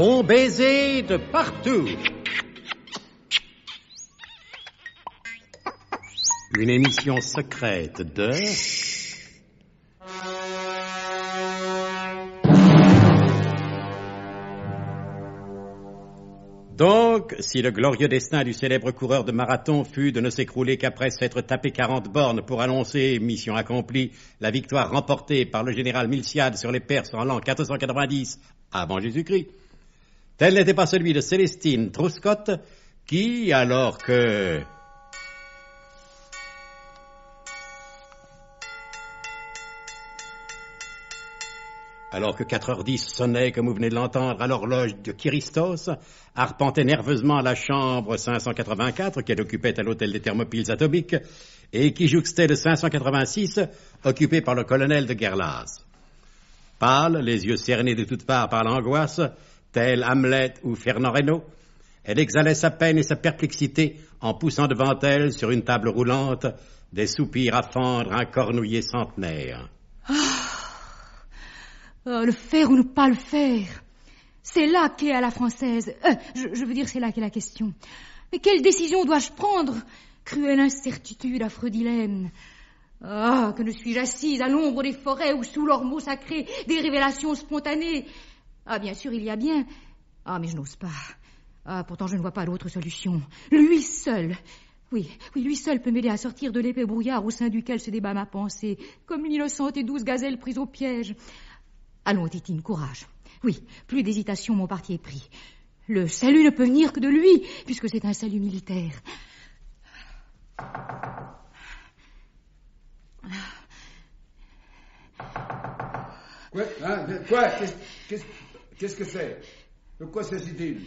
Bon baiser de partout. Une émission secrète de... Donc, si le glorieux destin du célèbre coureur de marathon fut de ne s'écrouler qu'après s'être tapé 40 bornes pour annoncer, mission accomplie, la victoire remportée par le général Milciade sur les Perses en l'an 490 avant Jésus-Christ, tel n'était pas celui de Célestine Truscott, qui, alors que... Alors que 4h10 sonnait, comme vous venez de l'entendre, à l'horloge de Kiristos, arpentait nerveusement la chambre 584 qu'elle occupait à l'hôtel des Thermopyles atomiques et qui jouxtait le 586 occupé par le colonel de Gerlas. Pâle, les yeux cernés de toutes parts par l'angoisse, tel Hamlet ou Fernand Reynaud, elle exhalait sa peine et sa perplexité en poussant devant elle, sur une table roulante, des soupirs à fendre un cornouiller centenaire. Oh, le faire ou ne pas le faire C'est là qu'est à la française. Euh, je, veux dire, c'est là qu'est la question. Mais quelle décision dois-je prendre? Cruelle incertitude, affreux. Ah, que ne suis-je assise à l'ombre des forêts ou sous leurs mots sacrés, des révélations spontanées? Ah, bien sûr, il y a bien. Ah, mais je n'ose pas. Ah, pourtant, je ne vois pas d'autre solution. Lui seul. Oui, oui, lui seul peut m'aider à sortir de l'épais brouillard au sein duquel se débat ma pensée, comme une innocente et douce gazelle prise au piège. Allons, Titine, courage. Oui, plus d'hésitation, mon parti est pris. Le salut ne peut venir que de lui, puisque c'est un salut militaire. Quoi? Hein, que c'est? De quoi s'agit-il?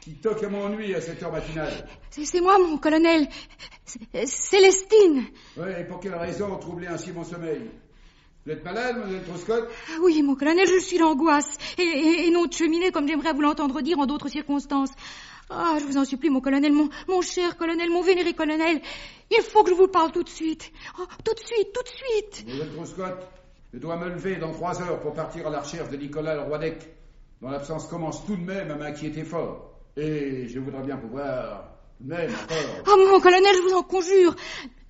Qui toque à mon nuit à cette heure matinale? C'est moi, mon colonel. Célestine. Oui, et pour quelle raison troubler ainsi mon sommeil? Vous êtes malade, mademoiselle Troscott? Oui, mon colonel, je suis l'angoisse. Et, non de cheminée, comme j'aimerais vous l'entendre dire en d'autres circonstances. Ah, je vous en supplie, mon colonel, mon, mon cher colonel, mon vénéré colonel. Il faut que je vous parle tout de suite. Oh, tout de suite, tout de suite. Mademoiselle Troscott, je dois me lever dans trois heures pour partir à la recherche de Nicolas Leroidec, dont l'absence commence tout de même à m'inquiéter fort. Et je voudrais bien pouvoir, tout de même, encore... Oh, mon colonel, je vous en conjure,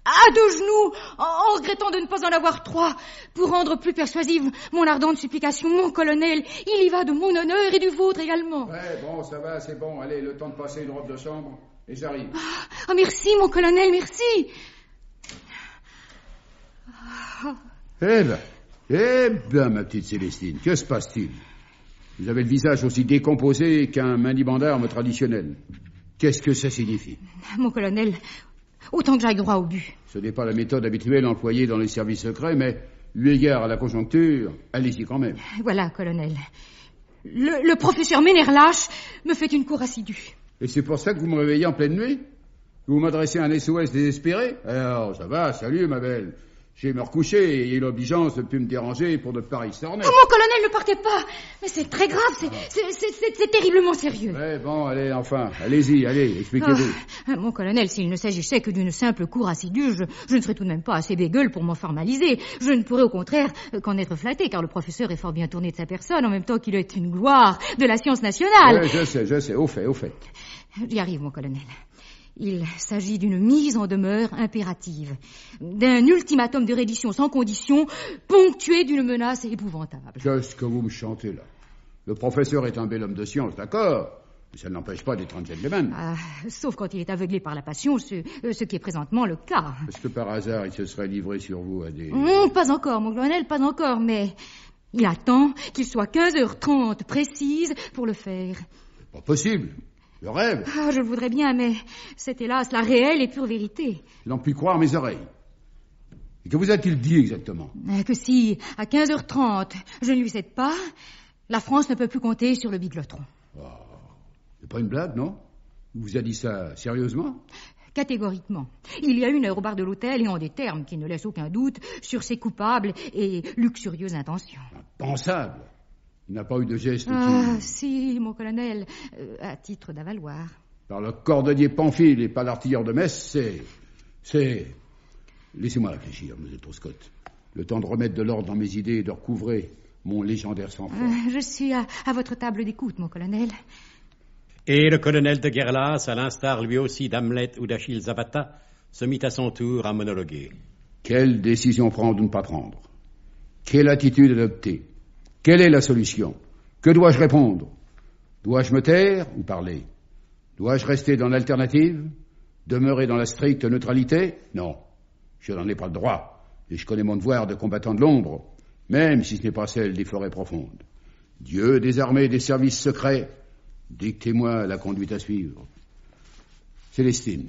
à deux genoux, en, regrettant de ne pas en avoir trois, pour rendre plus persuasive mon ardente supplication, mon colonel, il y va de mon honneur et du vôtre également. Ouais, bon, ça va, c'est bon, allez, le temps de passer une robe de chambre, et j'arrive. Ah, oh, merci, mon colonel, merci. Eh ben, eh ben, ma petite Célestine, que se passe-t-il? Vous avez le visage aussi décomposé qu'un mandibandarme traditionnel. Qu'est-ce que ça signifie? Mon colonel, Autant que j'aille droit au but. Ce n'est pas la méthode habituelle employée dans les services secrets, mais eu égard à la conjoncture, allez-y quand même. Voilà, colonel. Le, professeur Ménerlache me fait une cour assidue. Et c'est pour ça que vous me réveillez en pleine nuit? Vous m'adressez un SOS désespéré? Alors, ça va, salut, ma belle. J'ai me recoucher et l'obligeance de plus me déranger pour de pareilles sornettes. Oh, mon colonel, ne partez pas Mais c'est très grave, c'est terriblement sérieux. Ouais, bon, allez, enfin, allez-y, allez, expliquez-vous. Ah, mon colonel, s'il ne s'agissait que d'une simple cour assidue, je, ne serais tout de même pas assez bégueule pour m'en formaliser. Je ne pourrais au contraire qu'en être flatté, car le professeur est fort bien tourné de sa personne, en même temps qu'il est une gloire de la science nationale. Ouais, je sais, je sais, au fait, au fait. J'y arrive, mon colonel. Il s'agit d'une mise en demeure impérative, d'un ultimatum de reddition sans condition, ponctué d'une menace épouvantable. Qu'est-ce que vous me chantez là? Le professeur est un bel homme de science, d'accord mais ça n'empêche pas d'être un gentleman. Ah, sauf quand il est aveuglé par la passion, ce, euh, ce qui est présentement le cas. Est-ce que par hasard il se serait livré sur vous à des... Non, pas encore, mon colonel, pas encore, mais il attend qu'il soit 15h30 précise pour le faire. Pas possible. Le rêve ah, Je le voudrais bien, mais c'est hélas la réelle et pure vérité. Je n'en puis croire mes oreilles. Et que vous a-t-il dit exactement? Que si, à 15h30, je ne lui cède pas, la France ne peut plus compter sur le biglotron. Oh, c'est pas une blague, non? Il vous a dit ça sérieusement? Catégoriquement. Il y a une heure au bar de l'hôtel et en des termes qui ne laissent aucun doute sur ses coupables et luxurieuses intentions. Impensable il n'a pas eu de geste Ah, si, mon colonel, euh, à titre d'avaloir. Par le cordonnier Pamphile et pas l'artilleur de Metz, c'est... C'est... Laissez-moi réfléchir, monsieur Troscott. Le temps de remettre de l'ordre dans mes idées et de recouvrer mon légendaire sang-froid. Euh, je suis à, à votre table d'écoute, mon colonel. Et le colonel de Guerlas, à l'instar lui aussi d'Hamlet ou d'Achille Zapata, se mit à son tour à monologuer. Quelle décision prendre ou ne pas prendre? Quelle attitude adopter? Quelle est la solution? Que dois-je répondre? Dois-je me taire ou parler? Dois-je rester dans l'alternative? Demeurer dans la stricte neutralité? Non, je n'en ai pas le droit, et je connais mon devoir de combattant de l'ombre, même si ce n'est pas celle des forêts profondes. Dieu des armées et des services secrets, dictez-moi la conduite à suivre. Célestine,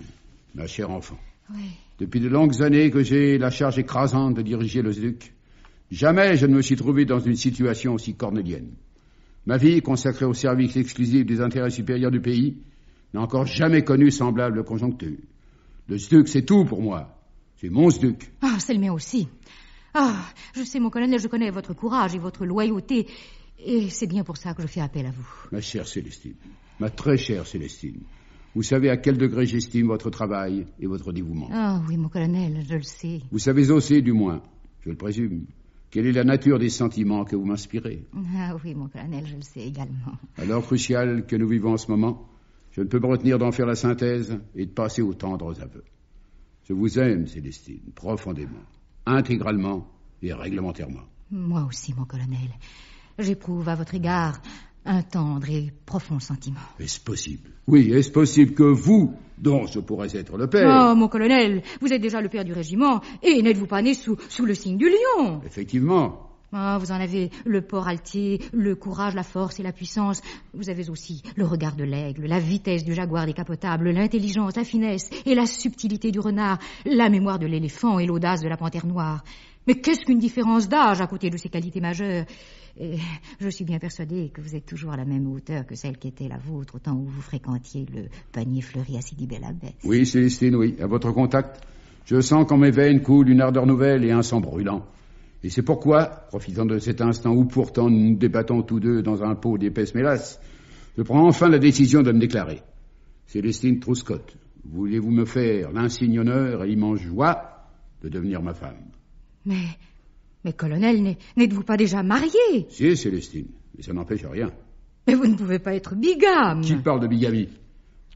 ma chère enfant. Oui. Depuis de longues années que j'ai la charge écrasante de diriger le duc, jamais je ne me suis trouvé dans une situation aussi cornélienne. Ma vie, consacrée au service exclusif des intérêts supérieurs du pays, n'a encore jamais connu semblable conjoncture. Le Stuc, c'est tout pour moi. C'est mon Stuc. Ah, c'est le mien aussi. Ah, je sais, mon colonel, je connais votre courage et votre loyauté, et c'est bien pour ça que je fais appel à vous. Ma chère Célestine, ma très chère Célestine, vous savez à quel degré j'estime votre travail et votre dévouement. Ah oui, mon colonel, je le sais. Vous savez aussi, du moins, je le présume, quelle est la nature des sentiments que vous m'inspirez. Ah oui, mon colonel, je le sais également. À l'heure cruciale que nous vivons en ce moment, je ne peux me retenir d'en faire la synthèse et de passer aux tendres aveux. Je vous aime, Célestine, profondément, intégralement et réglementairement. Moi aussi, mon colonel. J'éprouve à votre égard un tendre et profond sentiment. Est-ce possible? Oui, est-ce possible que vous, dont je pourrais être le père... Oh, mon colonel, vous êtes déjà le père du régiment, et n'êtes-vous pas né sous, sous le signe du lion? Effectivement. Ah, vous en avez le port altier, le courage, la force et la puissance. Vous avez aussi le regard de l'aigle, la vitesse du jaguar décapotable, l'intelligence, la finesse et la subtilité du renard, la mémoire de l'éléphant et l'audace de la panthère noire. Mais qu'est-ce qu'une différence d'âge à côté de ces qualités majeures? Je suis bien persuadée que vous êtes toujours à la même hauteur que celle qui était la vôtre au temps où vous fréquentiez le panier fleuri à Sidi Bel Abbès. Oui, Célestine, oui. À votre contact, je sens qu'en mes veines coule une ardeur nouvelle et un sang brûlant. Et c'est pourquoi, profitant de cet instant où pourtant nous nous débattons tous deux dans un pot d'épaisse mélasse, je prends enfin la décision de me déclarer. Célestine Trouscott, voulez-vous me faire l'insigne honneur et l'immense joie de devenir ma femme? Mais, mais colonel, n'êtes-vous pas déjà marié? Si, Célestine, mais ça n'empêche rien. Mais vous ne pouvez pas être bigame. Qui parle de bigamie?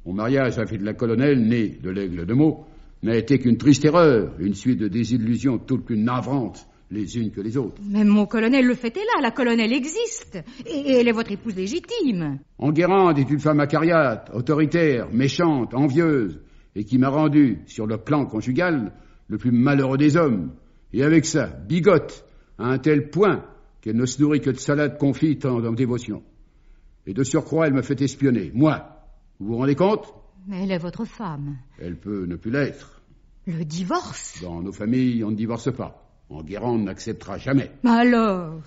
Mon mariage avec la colonelle, née de l'aigle de Meaux, n'a été qu'une triste erreur, une suite de désillusions toutes plus navrantes les unes que les autres. Mais mon colonel, le fait est là, la colonelle existe, et elle est votre épouse légitime. Enguerrand est une femme acariate, autoritaire, méchante, envieuse, et qui m'a rendu, sur le plan conjugal, le plus malheureux des hommes. Et avec ça, bigote, à un tel point qu'elle ne se nourrit que de salade confite en, en dévotion. Et de surcroît, elle me fait espionner, moi. Vous vous rendez compte? Mais elle est votre femme. Elle peut ne plus l'être. Le divorce? Dans nos familles, on ne divorce pas. Enguerrand n'acceptera jamais. Mais alors?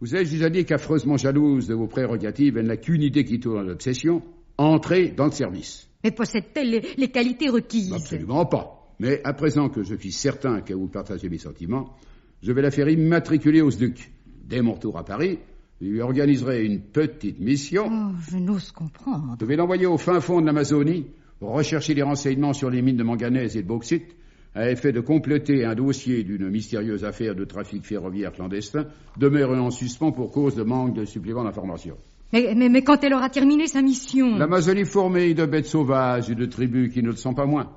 Vous ai-je déjà dit qu'affreusement jalouse de vos prérogatives, elle n'a qu'une idée qui tourne à l'obsession entrer dans le service. Mais possède-t-elle les, les qualités requises? Absolument pas. Mais à présent que je suis certain que vous partagez mes sentiments, je vais la faire immatriculer au SDUC. Dès mon retour à Paris, je lui organiserai une petite mission. Oh, je n'ose comprendre. Je vais l'envoyer au fin fond de l'Amazonie pour rechercher les renseignements sur les mines de manganèse et de bauxite à effet de compléter un dossier d'une mystérieuse affaire de trafic ferroviaire clandestin demeuré en suspens pour cause de manque de suppléments d'informations. Mais, mais, mais quand elle aura terminé sa mission? L'Amazonie fourmille de bêtes sauvages et de tribus qui ne le sont pas moins.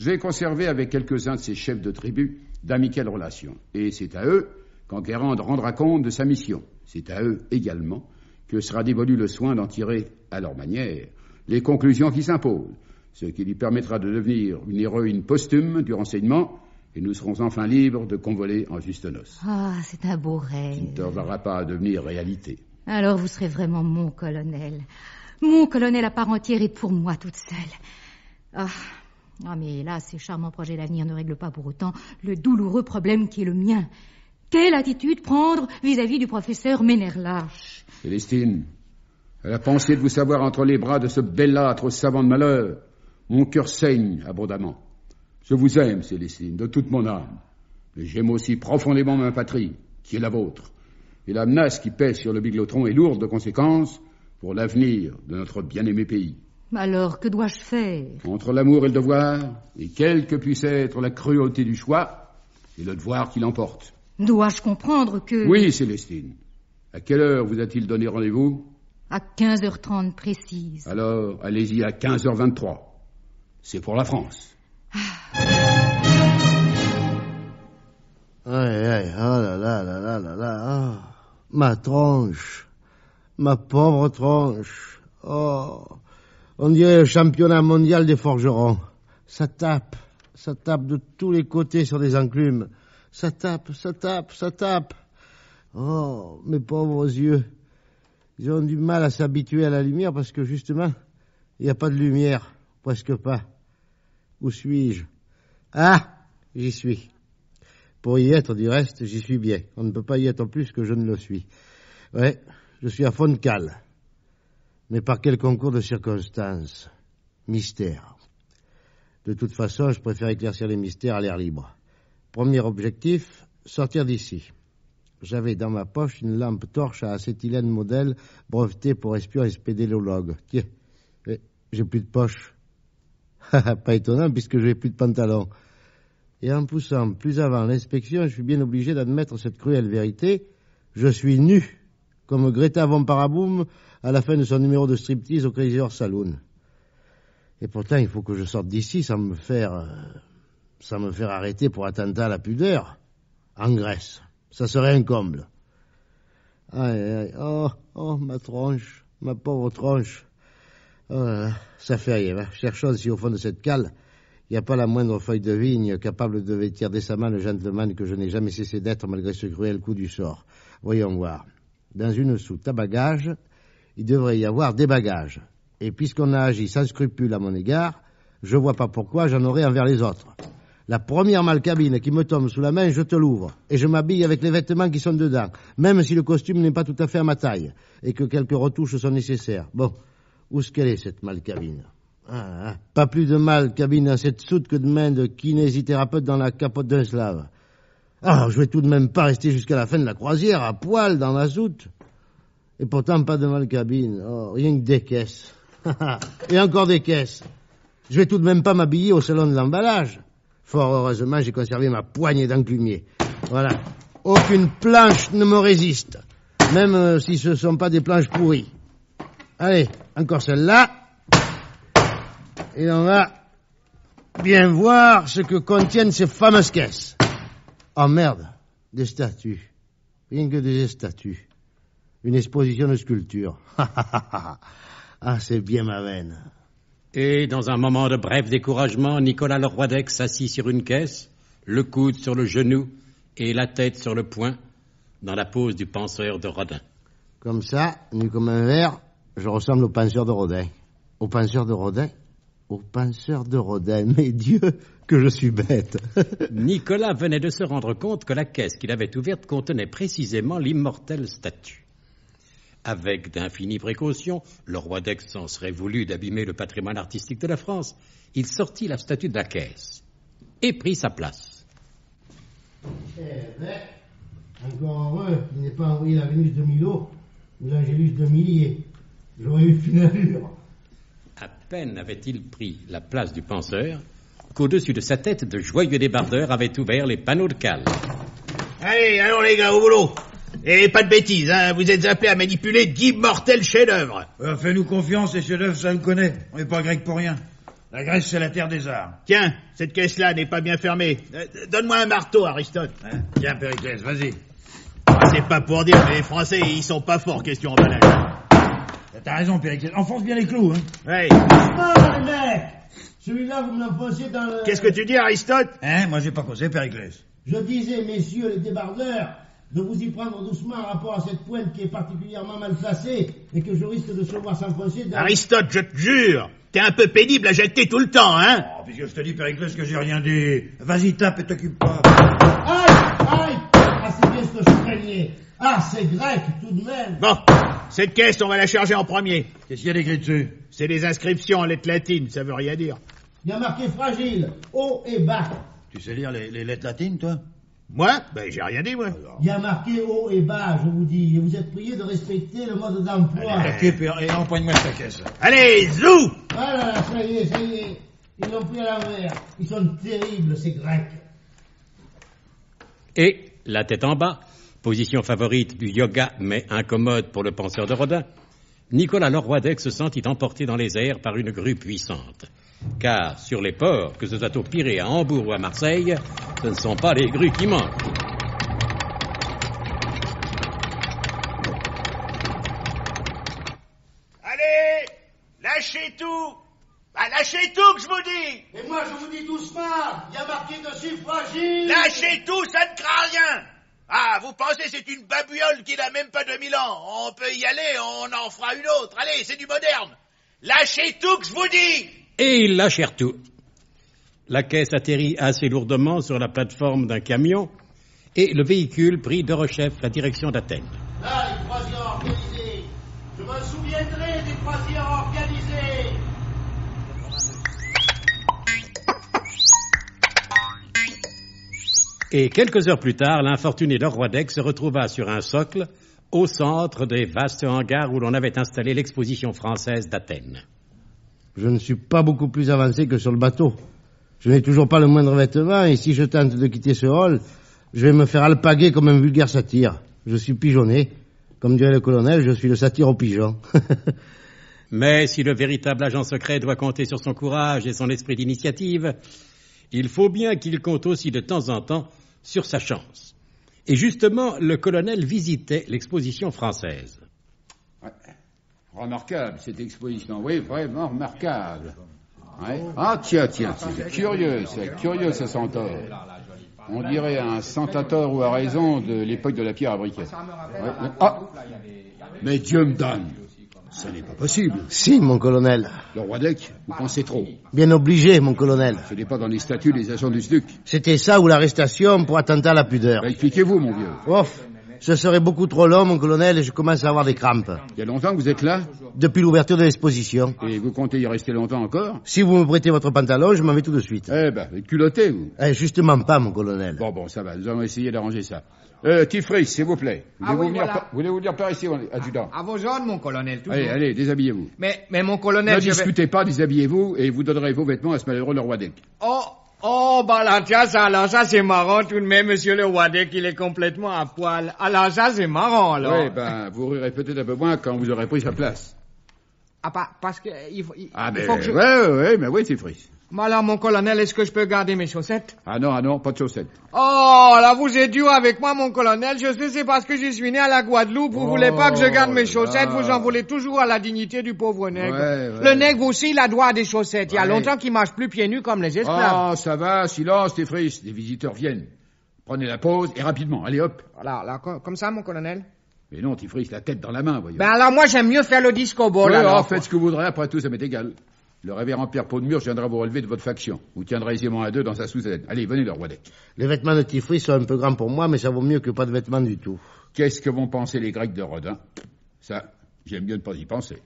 J'ai conservé avec quelques-uns de ces chefs de tribus d'amicales relations. Et c'est à eux qu'Enguerrand rendra compte de sa mission. C'est à eux également que sera dévolu le soin d'en tirer, à leur manière, les conclusions qui s'imposent, ce qui lui permettra de devenir une héroïne posthume du renseignement, et nous serons enfin libres de convoler en juste noces. Ah, c'est un beau qui ne rêve. tardera pas à devenir réalité. Alors vous serez vraiment mon colonel. Mon colonel à part entière et pour moi toute seule. Ah, ah mais là, ces charmants projets d'avenir ne règlent pas pour autant le douloureux problème qui est le mien. Quelle attitude prendre vis-à-vis du professeur Ménerlache Célestine, à la pensée de vous savoir entre les bras de ce bellâtre savant de malheur, mon cœur saigne abondamment. Je vous aime, Célestine, de toute mon âme. Mais j'aime aussi profondément ma patrie, qui est la vôtre. Et la menace qui pèse sur le biglotron est lourde de conséquences pour l'avenir de notre bien-aimé pays. Alors, que dois-je faire Entre l'amour et le devoir, et quelle que puisse être la cruauté du choix, c'est le devoir qui l'emporte. Dois-je comprendre que... Oui, Célestine. À quelle heure vous a-t-il donné rendez-vous? À 15h30 précise. Alors, allez-y à 15h23. C'est pour la France. Aïe, aïe, oh là là là là là là. ah. Ma tronche. Ma pauvre tronche. Oh. On dirait le championnat mondial des forgerons. Ça tape. Ça tape de tous les côtés sur des enclumes. Ça tape, ça tape, ça tape. Oh, mes pauvres yeux. Ils ont du mal à s'habituer à la lumière parce que justement, il n'y a pas de lumière. Presque pas. Où suis-je? Ah, j'y suis. Pour y être, du reste, j'y suis bien. On ne peut pas y être plus que je ne le suis. Ouais, je suis à fond. Mais par quel concours de circonstances Mystère. De toute façon, je préfère éclaircir les mystères à l'air libre. Premier objectif, sortir d'ici. J'avais dans ma poche une lampe torche à acétylène modèle brevetée pour espion et spédélologue. Tiens, eh, j'ai plus de poche. pas étonnant puisque je n'ai plus de pantalon. Et en poussant plus avant l'inspection, je suis bien obligé d'admettre cette cruelle vérité. Je suis nu, comme Greta Von Paraboom à la fin de son numéro de striptease au Crazy Saloon. Et pourtant, il faut que je sorte d'ici sans me faire, euh, sans me faire arrêter pour attentat à la pudeur. En Grèce. Ça serait un comble. Aïe, aïe, oh, oh, ma tronche, ma pauvre tronche. Oh là là, ça fait rien. va. Cherchons si au fond de cette cale, il n'y a pas la moindre feuille de vigne capable de vêtir décemment le gentleman que je n'ai jamais cessé d'être malgré ce cruel coup du sort. Voyons voir. Dans une soute à bagages, il devrait y avoir des bagages. Et puisqu'on a agi sans scrupule à mon égard, je vois pas pourquoi j'en aurais envers les autres. La première malcabine qui me tombe sous la main, je te l'ouvre, et je m'habille avec les vêtements qui sont dedans, même si le costume n'est pas tout à fait à ma taille, et que quelques retouches sont nécessaires. Bon, où est-ce qu'elle est, cette malcabine? Ah, ah, Pas plus de malcabine dans cette soute que de main de kinésithérapeute dans la capote d'un slave. Ah, je vais tout de même pas rester jusqu'à la fin de la croisière, à poil, dans la soute. Et pourtant, pas de malcabine. Oh, rien que des caisses. et encore des caisses. Je vais tout de même pas m'habiller au salon de l'emballage. Fort heureusement, j'ai conservé ma poignée d'enclumier. Voilà. Aucune planche ne me résiste. Même euh, si ce ne sont pas des planches pourries. Allez, encore celle-là. Et on va bien voir ce que contiennent ces fameuses caisses. Oh merde, des statues. Rien que des statues. Une exposition de sculptures. ah, c'est bien ma veine. Et dans un moment de bref découragement, Nicolas Leroy-Dex s'assit sur une caisse, le coude sur le genou et la tête sur le poing, dans la pose du penseur de Rodin. Comme ça, nu comme un verre, je ressemble au penseur de Rodin. Au penseur de Rodin? Au penseur de Rodin. Mais Dieu, que je suis bête. Nicolas venait de se rendre compte que la caisse qu'il avait ouverte contenait précisément l'immortelle statue. Avec d'infinies précautions, le roi d'Aix s'en serait voulu d'abîmer le patrimoine artistique de la France. Il sortit la statue de la caisse et prit sa place. Eh ben, encore heureux qu'il n'ait pas envoyé la Vénus de Milo ou l'Angélus de Millier. J'aurais eu une allure. À peine avait-il pris la place du penseur qu'au-dessus de sa tête, de joyeux débardeurs avaient ouvert les panneaux de cale. Allez, allons les gars, au boulot. Et pas de bêtises, hein, vous êtes appelés à manipuler d'immortels chefs-d'œuvre. Euh, Fais-nous confiance, les chefs-d'œuvre, ça le connaît. On n'est pas grec pour rien. La Grèce, c'est la terre des arts. Tiens, cette caisse-là n'est pas bien fermée. Euh, Donne-moi un marteau, Aristote. Hein Tiens, Périclès, vas-y. Ah, C'est pas pour dire, mais les Français, ils sont pas forts question emballage. T'as raison, Périclès. Enfonce bien les clous, hein. Ouais. Les mecs Celui-là, vous me l'enfoncez dans le... Qu'est-ce que tu dis, Aristote? Hein Moi, j'ai pas causé, Périclès. Je disais, messieurs les débardeurs, de vous y prendre doucement en rapport à cette pointe qui est particulièrement mal placée et que je risque de se voir s'enfoncer dans... Aristote, je te jure, t'es un peu pénible à jeter tout le temps, hein Oh, puisque je te dis, Périclès, que j'ai rien dit. Vas-y, tape et t'occupe pas. Aïe Aïe Ah, c'est bien ce que je craignais Ah, c'est grec, tout de même Bon, cette caisse, on va la charger en premier. Qu'est-ce qu'il y a d'écrit dessus? C'est des inscriptions en lettres latines, ça veut rien dire. Il y a marqué fragile, haut et bas. Tu sais lire les, les lettres latines, toi? Moi? Ben, j'ai rien dit, moi. Il y a marqué haut et bas, je vous dis. Et vous êtes priés de respecter le mode d'emploi. Occupe et, et empoigne-moi ta caisse. Allez, zou Ah là là, ça y est, ça y est. Ils l'ont pris à l'envers. Ils sont terribles, ces Grecs. Et, la tête en bas, position favorite du yoga mais incommode pour le penseur de Rodin, Nicolas Leroy d'Aix se sentit emporté dans les airs par une grue puissante. Car sur les ports, que ce soit au Pirée, à Hambourg ou à Marseille, ce ne sont pas les grues qui manquent. Allez Lâchez tout. Bah, Lâchez tout que je vous dis. Et moi, je vous dis doucement, il y a marqué dessus fragile. Lâchez tout, ça ne craint rien. Ah, vous pensez c'est une babiole qui n'a même pas 2000 ans. On peut y aller, on en fera une autre. Allez, c'est du moderne. Lâchez tout que je vous dis Et ils lâchèrent tout. La caisse atterrit assez lourdement sur la plateforme d'un camion et le véhicule prit de rechef la direction d'Athènes. Là, les croisières organisées. Je me souviendrai des croisières organisées. Et quelques heures plus tard, l'infortuné d'Aix se retrouva sur un socle au centre des vastes hangars où l'on avait installé l'exposition française d'Athènes. Je ne suis pas beaucoup plus avancé que sur le bateau. Je n'ai toujours pas le moindre vêtement et si je tente de quitter ce hall, je vais me faire alpaguer comme un vulgaire satyre. Je suis pigeonné. Comme dirait le colonel, je suis le satyre au pigeon. Mais si le véritable agent secret doit compter sur son courage et son esprit d'initiative, il faut bien qu'il compte aussi de temps en temps sur sa chance. Et justement, le colonel visitait l'exposition française. Ouais. Remarquable, cette exposition. Oui, vraiment remarquable. Ouais. Ah, tiens, tiens, c'est curieux, c'est curieux, ce centaure. On dirait un centateur ou à raison de l'époque de la pierre à briquet. Ouais. Ah Mais Dieu me donne Ce n'est pas possible. si, mon colonel. Le roi d'Ec, vous pensez trop. Bien obligé, mon colonel. Ce n'est pas dans les statuts des agents du SDUC. C'était ça ou l'arrestation pour attentat à la pudeur. Bah, Expliquez-vous, mon vieux. Ce serait beaucoup trop long, mon colonel, et je commence à avoir des crampes. Il y a longtemps que vous êtes là Depuis l'ouverture de l'exposition. Et vous comptez y rester longtemps encore Si vous me prêtez votre pantalon, je m'en vais tout de suite. Eh ben, culotté, vous. Eh, justement pas, mon colonel. Bon, bon, ça va, nous allons essayer d'arranger ça. Euh, Tifris, s'il vous plaît. Ah Voulez-vous oui, venir, voilà. par- voulez-vous venir par ici, adjudant À vos ordres, mon colonel, toujours. Allez, allez, déshabillez-vous. Mais, mais mon Ne colonel, vais... discutez pas, déshabillez-vous, et vous donnerez vos vêtements à ce malheureux le roi d'Ec. Oh, oh, bah là, tiens, ça, alors ça, c'est marrant tout de même, monsieur le Wadek, il est complètement à poil. Alors ça, c'est marrant, alors. Oui, ben, vous rirez peut-être un peu moins quand vous aurez pris sa place. Ah, pas, parce que, il faut, il, Ah, il mais, faut que je... ouais, ouais, ouais, mais oui, Tifris. Mais alors, mon colonel, est-ce que je peux garder mes chaussettes? Ah non, ah non, pas de chaussettes. Oh, là, vous êtes dur avec moi, mon colonel. Je sais, c'est parce que je suis né à la Guadeloupe. Vous Oh voulez pas que je garde mes chaussettes. là. Vous en voulez toujours à la dignité du pauvre nègre. Ouais, ouais. Le nègre aussi, il a droit à des chaussettes. Il y a longtemps qu'il marche plus pieds nus comme les esclaves. Ah, ça va, silence, Tifris, des visiteurs viennent. Prenez la pause, et rapidement, allez hop. Voilà, là, co- comme ça, mon colonel? Mais non, Tifris, la tête dans la main, voyons. Ben alors, moi, j'aime mieux faire le disco ball, Ouais, alors, faites ce que vous voudrez, après tout, ça m'est égal. Le révérend Pierre Paudemur viendra vous relever de votre faction. Vous tiendrez aisément à deux dans sa sous-aide. Allez, venez, le roi. Les vêtements de Tifris sont un peu grands pour moi, mais ça vaut mieux que pas de vêtements du tout. Qu'est-ce que vont penser les Grecs de Rodin Ça, j'aime bien ne pas y penser.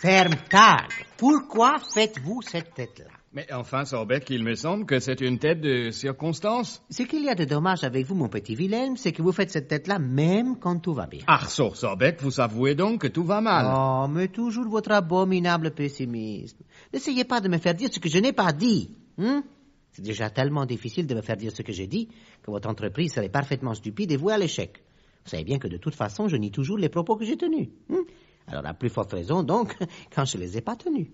Ferme tag. Pourquoi faites-vous cette tête-là? Mais enfin, Sorbeck, il me semble que c'est une tête de circonstance. Ce qu'il y a de dommage avec vous, mon petit Wilhelm, c'est que vous faites cette tête-là même quand tout va bien. Ah, Sor Sorbeck, vous avouez donc que tout va mal. Oh, mais toujours votre abominable pessimisme. N'essayez pas de me faire dire ce que je n'ai pas dit. hein? C'est déjà tellement difficile de me faire dire ce que j'ai dit que votre entreprise serait parfaitement stupide et vouée à l'échec. Vous savez bien que de toute façon, je nie toujours les propos que j'ai tenus. hein? Alors, à plus forte raison, donc, quand je les ai pas tenus.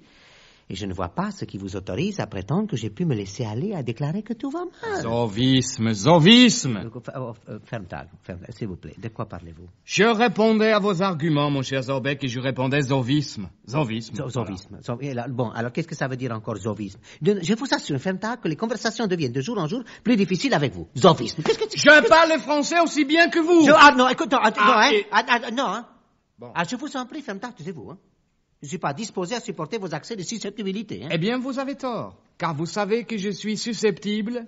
Et je ne vois pas ce qui vous autorise à prétendre que j'ai pu me laisser aller à déclarer que tout va mal. Zovisme, zovisme. Euh, euh, euh, Ferme tag, ferme s'il vous plaît. De quoi parlez-vous? Je répondais à vos arguments, mon cher Zorbeck, et je répondais zovisme. Zovisme. Zo-. Zovisme. Bon, alors qu'est-ce que ça veut dire encore zovisme? De- Je vous assure, ferme tag, que les conversations deviennent de jour en jour plus difficiles avec vous. Zovisme. Qu'est-ce que tu... Je parle français aussi bien que vous. Je- ah non, écoute, non, ah, non, hein. Ah, ah, non, hein. Bon. Ah, je vous en prie, ferme tag, taisez-vous, hein. Je suis pas disposé à supporter vos accès de susceptibilité, hein. Eh bien, vous avez tort, car vous savez que je suis susceptible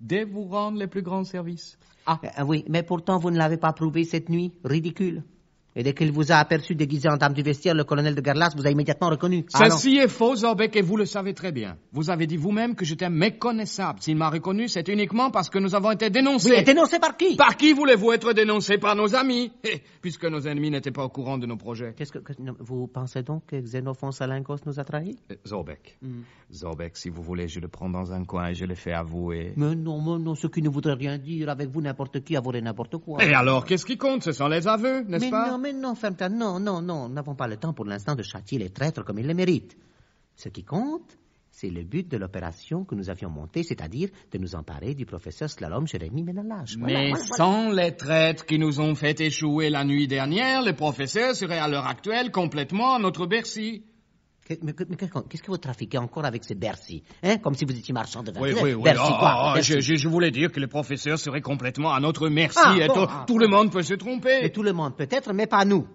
de vous rendre les plus grands services. Ah, Euh, oui, mais pourtant vous ne l'avez pas prouvé cette nuit. Ridicule. Et dès qu'il vous a aperçu déguisé en dame du vestiaire, le colonel de Garlas vous a immédiatement reconnu. Ceci est faux, Zorbeck, et vous le savez très bien. Vous avez dit vous-même que j'étais méconnaissable. S'il m'a reconnu, c'est uniquement parce que nous avons été dénoncés. Oui, dénoncés par qui? Par qui voulez-vous être dénoncés? Par nos amis Eh, Puisque nos ennemis n'étaient pas au courant de nos projets. Qu'est-ce que, vous pensez donc que Xénophon Salingos nous a trahis? Euh, Zorbeck. Zorbeck, si vous voulez, je le prends dans un coin et je le fais avouer. Mais non, mais non, ce qui ne voudrait rien dire. Avec vous, n'importe qui avouerait n'importe quoi. Et alors, qu'est-ce qui compte? Ce sont les aveux, n'est-ce pas? non, mais non. Non, non, non. Nous n'avons pas le temps pour l'instant de châtier les traîtres comme ils le méritent. Ce qui compte, c'est le but de l'opération que nous avions montée, c'est-à-dire de nous emparer du professeur Slalom Jérémy Ménalage. Voilà, Mais voilà, voilà. sans les traîtres qui nous ont fait échouer la nuit dernière, le professeur serait à l'heure actuelle complètement à notre Bercy. Mais que- mais qu'est-ce que vous trafiquez encore avec ce Bercy Hein? Comme si vous étiez marchand de vin. Oui, oui, oui. Bercy Ah, quoi? ah, Bercy. je, je- je voulais dire que le professeur serait complètement à notre merci. Ah, et bon, tout, ah, tout le monde peut se tromper. Et tout le monde peut-être, mais pas nous.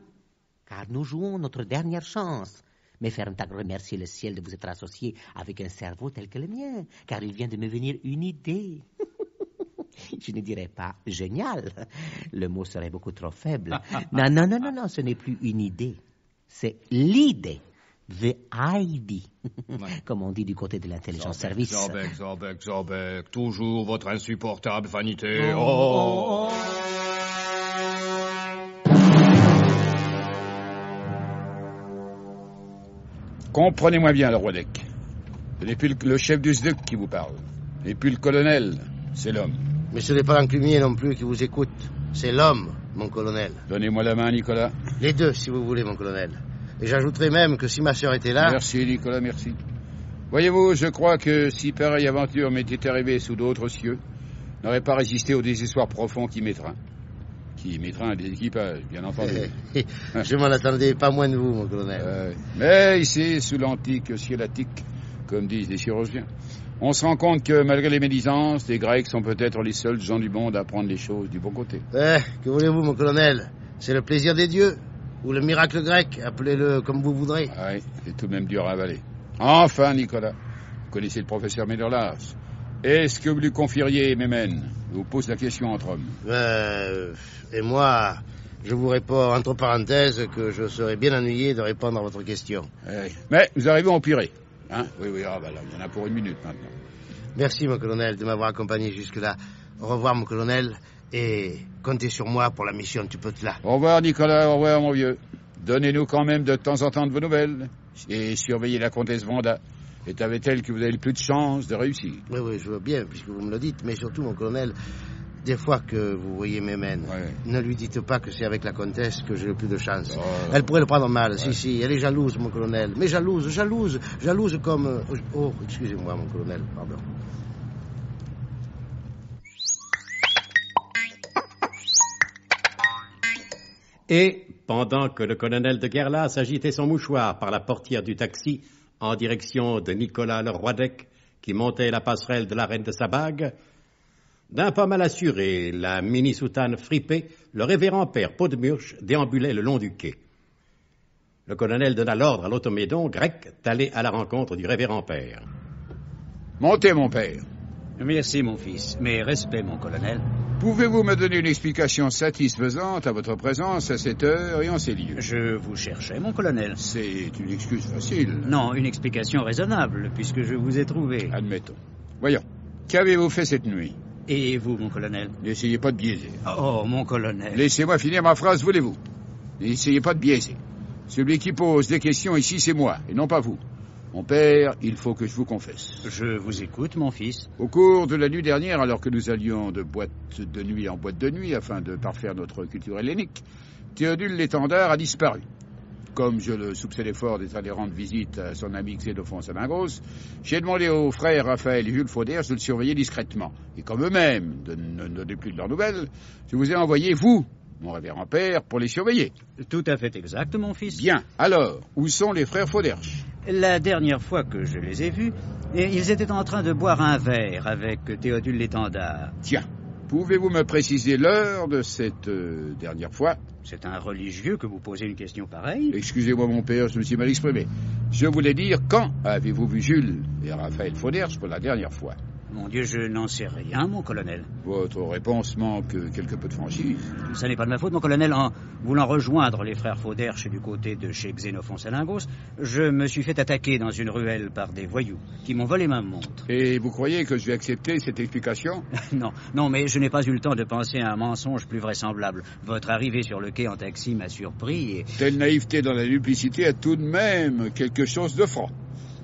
Car nous jouons notre dernière chance. Mais Ferntag remercie le ciel de vous être associé avec un cerveau tel que le mien, car il vient de me venir une idée. Je ne dirais pas génial. Le mot serait beaucoup trop faible. Non, non, non, non, non, ce n'est plus une idée. C'est l'idée. The idea. Comme on dit du côté de l'intelligence service. Zorbeck, Zorbeck, Zorbeck, toujours votre insupportable vanité. Oh, Comprenez-moi bien, le roi Deck. Ce n'est plus le, chef du SDUC qui vous parle. Ce n'est plus le colonel, c'est l'homme. Mais ce n'est pas l'enclumier non plus qui vous écoute. C'est l'homme, mon colonel. Donnez-moi la main, Nicolas. Les deux, si vous voulez, mon colonel. Et j'ajouterai même que si ma sœur était là... Merci, Nicolas, merci. Voyez-vous, je crois que si pareille aventure m'était arrivée sous d'autres cieux, je n'aurais pas résisté au désespoir profond qui m'étreint. Qui m'étreint des équipages, bien entendu. Je m'en attendais pas moins de vous, mon colonel. Euh, mais ici, sous l'antique ciel attique, comme disent les chirurgiens, on se rend compte que malgré les médisances, les Grecs sont peut-être les seuls gens du monde à prendre les choses du bon côté. Eh, que voulez-vous, mon colonel? C'est le plaisir des dieux. Ou le miracle grec, appelez-le comme vous voudrez. Ah Oui, c'est tout de même dur à avaler. Enfin, Nicolas, vous connaissez le professeur Méderlas. Est-ce que vous lui confieriez Mémène? Je vous pose la question entre hommes. Euh, et moi, je vous réponds entre parenthèses que je serais bien ennuyé de répondre à votre question. Eh, Mais nous arrivons au Pirée. Hein? Oui, oui, ah, bah là, il y en a pour une minute maintenant. Merci, mon colonel, de m'avoir accompagné jusque-là. Au revoir, mon colonel, et comptez sur moi pour la mission tu peux là. Au revoir, Nicolas, au revoir, mon vieux. Donnez-nous quand même de temps en temps de vos nouvelles. Et surveillez la comtesse Vanda. C'est avec elle que vous avez le plus de chances de réussir. Oui, oui, je veux bien, puisque vous me le dites, mais surtout, mon colonel, des fois que vous voyez Mémène, Ouais. ne lui dites pas que c'est avec la comtesse que j'ai le plus de chance. Oh. Elle pourrait le prendre mal, si, si, elle est jalouse, mon colonel. Mais jalouse, jalouse, jalouse comme... Oh, excusez-moi, mon colonel, pardon. Et, pendant que le colonel de Guerlas agitait son mouchoir par la portière du taxi en direction de Nicolas le Roidec, qui montait la passerelle de la reine de sa bague, d'un pas mal assuré, la mini-soutane fripée, le révérend père Podmurche déambulait le long du quai. Le colonel donna l'ordre à l'automédon grec d'aller à la rencontre du révérend père. Montez, mon père. Merci, mon fils. Mais respect, mon colonel. Pouvez-vous me donner une explication satisfaisante à votre présence à cette heure et en ces lieux? Je vous cherchais, mon colonel. C'est une excuse facile. Non, une explication raisonnable, puisque je vous ai trouvé. Admettons. Voyons, qu'avez-vous fait cette nuit? Et vous, mon colonel? N'essayez pas de biaiser. Oh, mon colonel. Laissez-moi finir ma phrase, voulez-vous? N'essayez pas de biaiser. Celui qui pose des questions ici, c'est moi, et non pas vous. Mon père, il faut que je vous confesse. Je vous écoute, mon fils. Au cours de la nuit dernière, alors que nous allions de boîte de nuit en boîte de nuit afin de parfaire notre culture hellénique, Théodule l'étendard a disparu. Comme je le soupçonnais fort d'être allé rendre visite à son ami Xénophon Salingros, j'ai demandé aux frères Raphaël et Jules Fauders de le surveiller discrètement. Et comme eux-mêmes de ne donner plus de leurs nouvelles, je vous ai envoyé, vous, mon révérend père, pour les surveiller. Tout à fait exact, mon fils. Bien. Alors, où sont les frères Fauderche La dernière fois que je les ai vus, eh, ils étaient en train de boire un verre avec Théodule l'étendard. Tiens, pouvez-vous me préciser l'heure de cette euh, dernière fois? C'est un religieux que vous posez une question pareille Excusez-moi, mon père, je me suis mal exprimé. Je voulais dire, quand avez-vous vu Jules et Raphaël Fauderche pour la dernière fois? Mon Dieu, je n'en sais rien, mon colonel. Votre réponse manque quelque peu de franchise. Ça n'est pas de ma faute, mon colonel. En voulant rejoindre les frères Fauderche du côté de chez Xénophon Salingos, je me suis fait attaquer dans une ruelle par des voyous qui m'ont volé ma montre. Et vous croyez que je vais accepter cette explication? Non, non, mais je n'ai pas eu le temps de penser à un mensonge plus vraisemblable. Votre arrivée sur le quai en taxi m'a surpris et... Telle naïveté dans la duplicité a tout de même quelque chose de franc.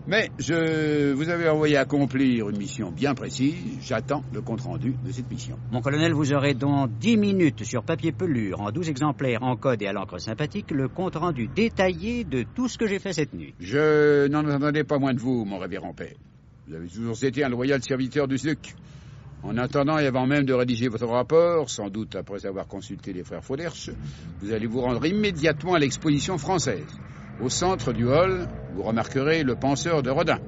Mais je vous avais envoyé accomplir une mission bien précise. J'attends le compte-rendu de cette mission. Mon colonel, vous aurez dans dix minutes sur papier pelure, en douze exemplaires, en code et à l'encre sympathique, le compte-rendu détaillé de tout ce que j'ai fait cette nuit. Je n'en attendais pas moins de vous, mon révérend père. Vous avez toujours été un loyal serviteur du SUC. En attendant et avant même de rédiger votre rapport, sans doute après avoir consulté les frères Fauderche, vous allez vous rendre immédiatement à l'exposition française. Au centre du hall, vous remarquerez le penseur de Rodin.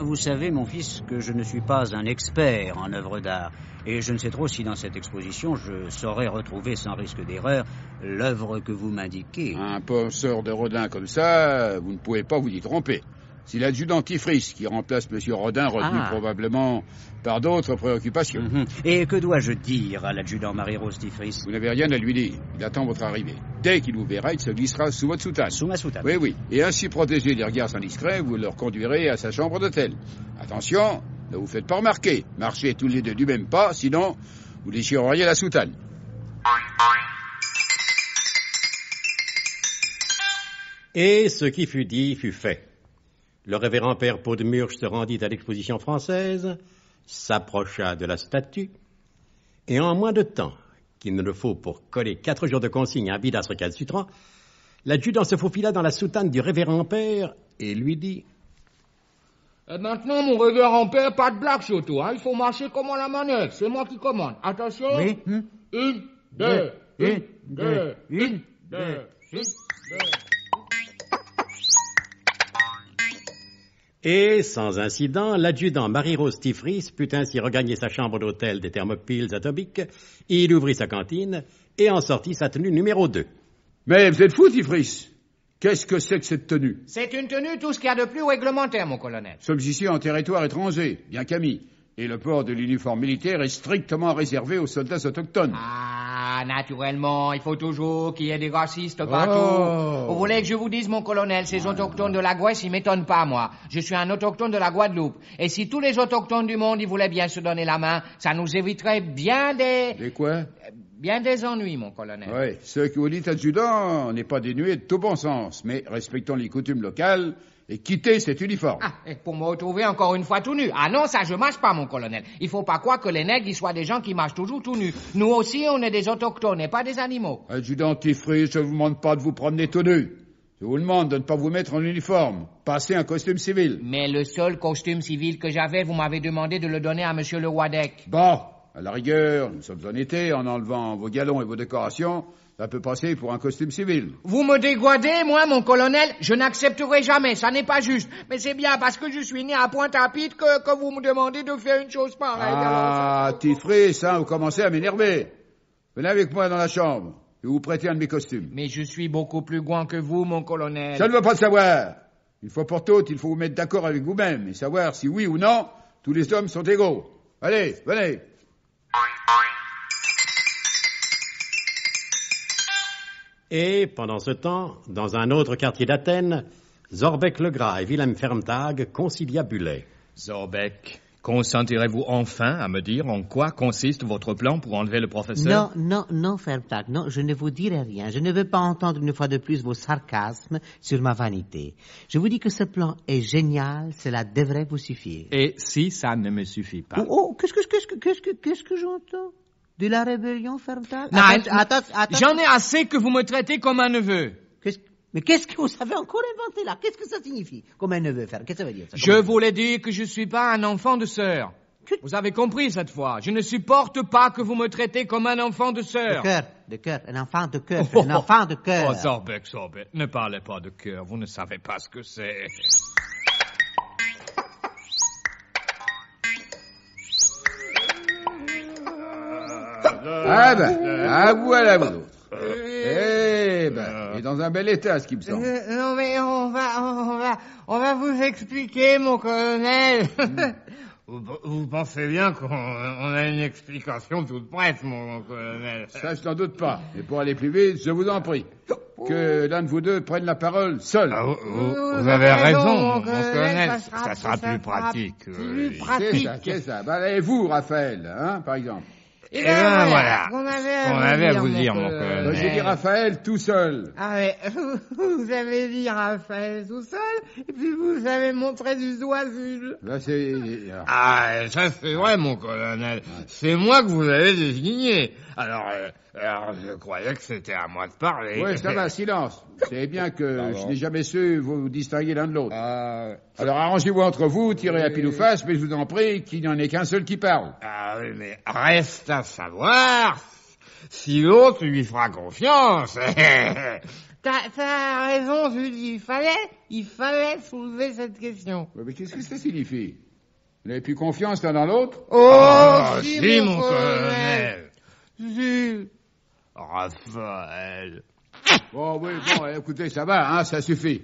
Vous savez, mon fils, que je ne suis pas un expert en œuvres d'art, et je ne sais trop si dans cette exposition je saurais retrouver sans risque d'erreur l'œuvre que vous m'indiquez. Un penseur de Rodin comme ça, vous ne pouvez pas vous y tromper. C'est l'adjudant Tifris qui remplace M. Rodin, retenu Ah. probablement par d'autres préoccupations. Mhm. Et que dois-je dire à l'adjudant Marie-Rose Tifris Vous n'avez rien à lui dire. Il attend votre arrivée. Dès qu'il vous verra, il se glissera sous votre soutane. Sous ma soutane. Oui, oui. Et ainsi protégé des regards indiscrets, vous le conduirez à sa chambre d'hôtel. Attention, ne vous faites pas remarquer. Marchez tous les deux du même pas, sinon vous déchireriez la soutane. Et ce qui fut dit fut fait. Le révérend père Podmurge se rendit à l'exposition française, s'approcha de la statue, et en moins de temps qu'il ne le faut pour coller quatre jours de consigne à un bidastre récalcitrant, l'adjudant se faufila dans la soutane du révérend père et lui dit Et maintenant, mon révérend père, pas de blague surtout. Hein. Il faut marcher comme à la manœuvre. C'est moi qui commande. Attention. Oui. Hmm. Une, deux, Deux, une, deux, une, une, deux, une, deux. Et, sans incident, l'adjudant Marie-Rose Tifris put ainsi regagner sa chambre d'hôtel des Thermopyles à Tobic, il ouvrit sa cantine et en sortit sa tenue numéro 2. Mais vous êtes fou, Tifris Qu'est-ce que c'est que cette tenue? C'est une tenue, tout ce qu'il y a de plus réglementaire, mon colonel. Nous sommes ici en territoire étranger, bien qu'amis, et le port de l'uniforme militaire est strictement réservé aux soldats autochtones. Ah, naturellement, il faut toujours qu'il y ait des racistes partout. Oh. Vous voulez que je vous dise, mon colonel, ces autochtones de la Guaisse, ils m'étonnent pas, moi. Je suis un autochtone de la Guadeloupe. Et si tous les autochtones du monde, ils voulaient bien se donner la main, ça nous éviterait bien des... Et quoi? bien des ennuis, mon colonel. Oui, ce que vous dites, adjudant, n'est pas dénué de tout bon sens, mais respectons les coutumes locales et quittez cet uniforme. Ah, et pour me retrouver encore une fois tout nu. Ah non, ça je marche pas, mon colonel. Il faut pas croire que les nègres, ils soient des gens qui marchent toujours tout nus. Nous aussi, on est des autochtones et pas des animaux. Adjudant Tifris, je ne vous demande pas de vous promener tout nu. Je vous demande de ne pas vous mettre en uniforme. Passez un costume civil. Mais le seul costume civil que j'avais, vous m'avez demandé de le donner à monsieur le Wadek. Bon, à la rigueur, nous sommes en été, en enlevant vos galons et vos décorations, ça peut passer pour un costume civil. Vous me dégoidez, moi, mon colonel, je n'accepterai jamais, ça n'est pas juste. Mais c'est bien parce que je suis né à Pointe-à-Pitre que, que vous me demandez de faire une chose pareille. Ah, Tifris, hein, vous commencez à m'énerver. Venez avec moi dans la chambre. Je vais vous prêter un de mes costumes. Mais je suis beaucoup plus grand que vous, mon colonel. Ça ne veut pas le savoir. Une fois pour toutes, il faut vous mettre d'accord avec vous-même et savoir si oui ou non, tous les hommes sont égaux. Allez, venez. Et, pendant ce temps, dans un autre quartier d'Athènes, Zorbec le Gras et Wilhelm Fermtag conciliabulaient. Zorbeck, consentirez-vous enfin à me dire en quoi consiste votre plan pour enlever le professeur? Non, non, non, Fermtag, non, je ne vous dirai rien. Je ne veux pas entendre une fois de plus vos sarcasmes sur ma vanité. Je vous dis que ce plan est génial, cela devrait vous suffire. Et si ça ne me suffit pas? Oh, oh, qu'est-ce que, qu'est-ce que, qu'est-ce que, qu'est-ce que j'entends? De la rébellion, attends, attends. J'en ai assez que vous me traitez comme un neveu. Mais qu'est-ce que vous avez encore inventé là? Qu'est-ce que ça signifie Comme un neveu faire? Qu'est-ce que ça veut dire ça Je voulais dire que je suis pas un enfant de sœur. Vous avez compris cette fois. Je ne supporte pas que vous me traitez comme un enfant de De sœur. cœur, de cœur, un enfant de cœur, un enfant de cœur. Oh, Zorbeck, Zorbeck, ne parlez pas de cœur, vous ne savez pas ce que c'est. Ah ben, à vous à la vôtre. Eh ben, il est dans un bel état, ce qui me semble. Euh, non mais on va, on va, on va vous expliquer, mon colonel. Vous, vous pensez bien qu'on on a une explication toute prête, mon colonel. Ça, je n'en doute pas. Et pour aller plus vite, je vous en prie, que l'un de vous deux prenne la parole seul. Ah, vous, vous- Vous vous avez raison, mon colonel, colonel. ça Ça sera- ça plus sera pratique. plus. C'est pratique. ça, c'est ça. Bah, et vous, Raphaël, hein, par exemple Eh ben voilà, qu'on avait à vous dire, mon colonel. Bah, J'ai dit Raphaël tout seul. Ah ouais, vous avez dit Raphaël tout seul, et puis vous avez montré du doigt Jules. Là, c'est... Ah, ça c'est vrai, mon colonel. C'est moi que vous avez désigné. Alors, euh, alors je croyais que c'était à moi de parler. Oui, ça va, silence. Vous savez bien que Pardon. je n'ai jamais su vous distinguer l'un de l'autre. Ah, Alors arrangez-vous entre vous, tirez à pile ou face, mais je vous en prie qu'il n'y en ait qu'un seul qui parle. ah oui, mais reste à savoir si l'autre lui fera confiance. T'as t'as raison Jules, il fallait, il fallait soulever cette question. Ouais, Mais qu'est-ce que ça signifie? Vous n'avez plus confiance l'un dans l'autre? Oh, Ah, si, mon colonel. colonel. Jules. Raphaël. Bon, oui, bon, écoutez, ça va, hein, ça suffit.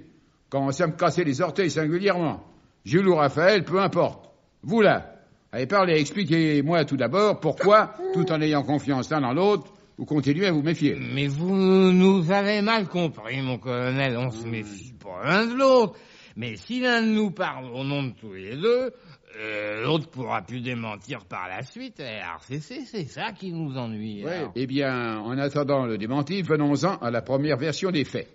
Commencez à me casser les orteils singulièrement. Jules ou Raphaël, peu importe. Vous là, allez parler, expliquez-moi tout d'abord pourquoi, tout en ayant confiance l'un dans l'autre, vous continuez à vous méfier. Mais vous nous avez mal compris, mon colonel. On se méfie pas l'un de l'autre. Mais si l'un de nous parle au nom de tous les deux, euh, l'autre pourra plus démentir par la suite. Alors c'est c'est c'est ça qui nous ennuie. Alors. Eh bien, en attendant le démenti, venons-en à la première version des faits.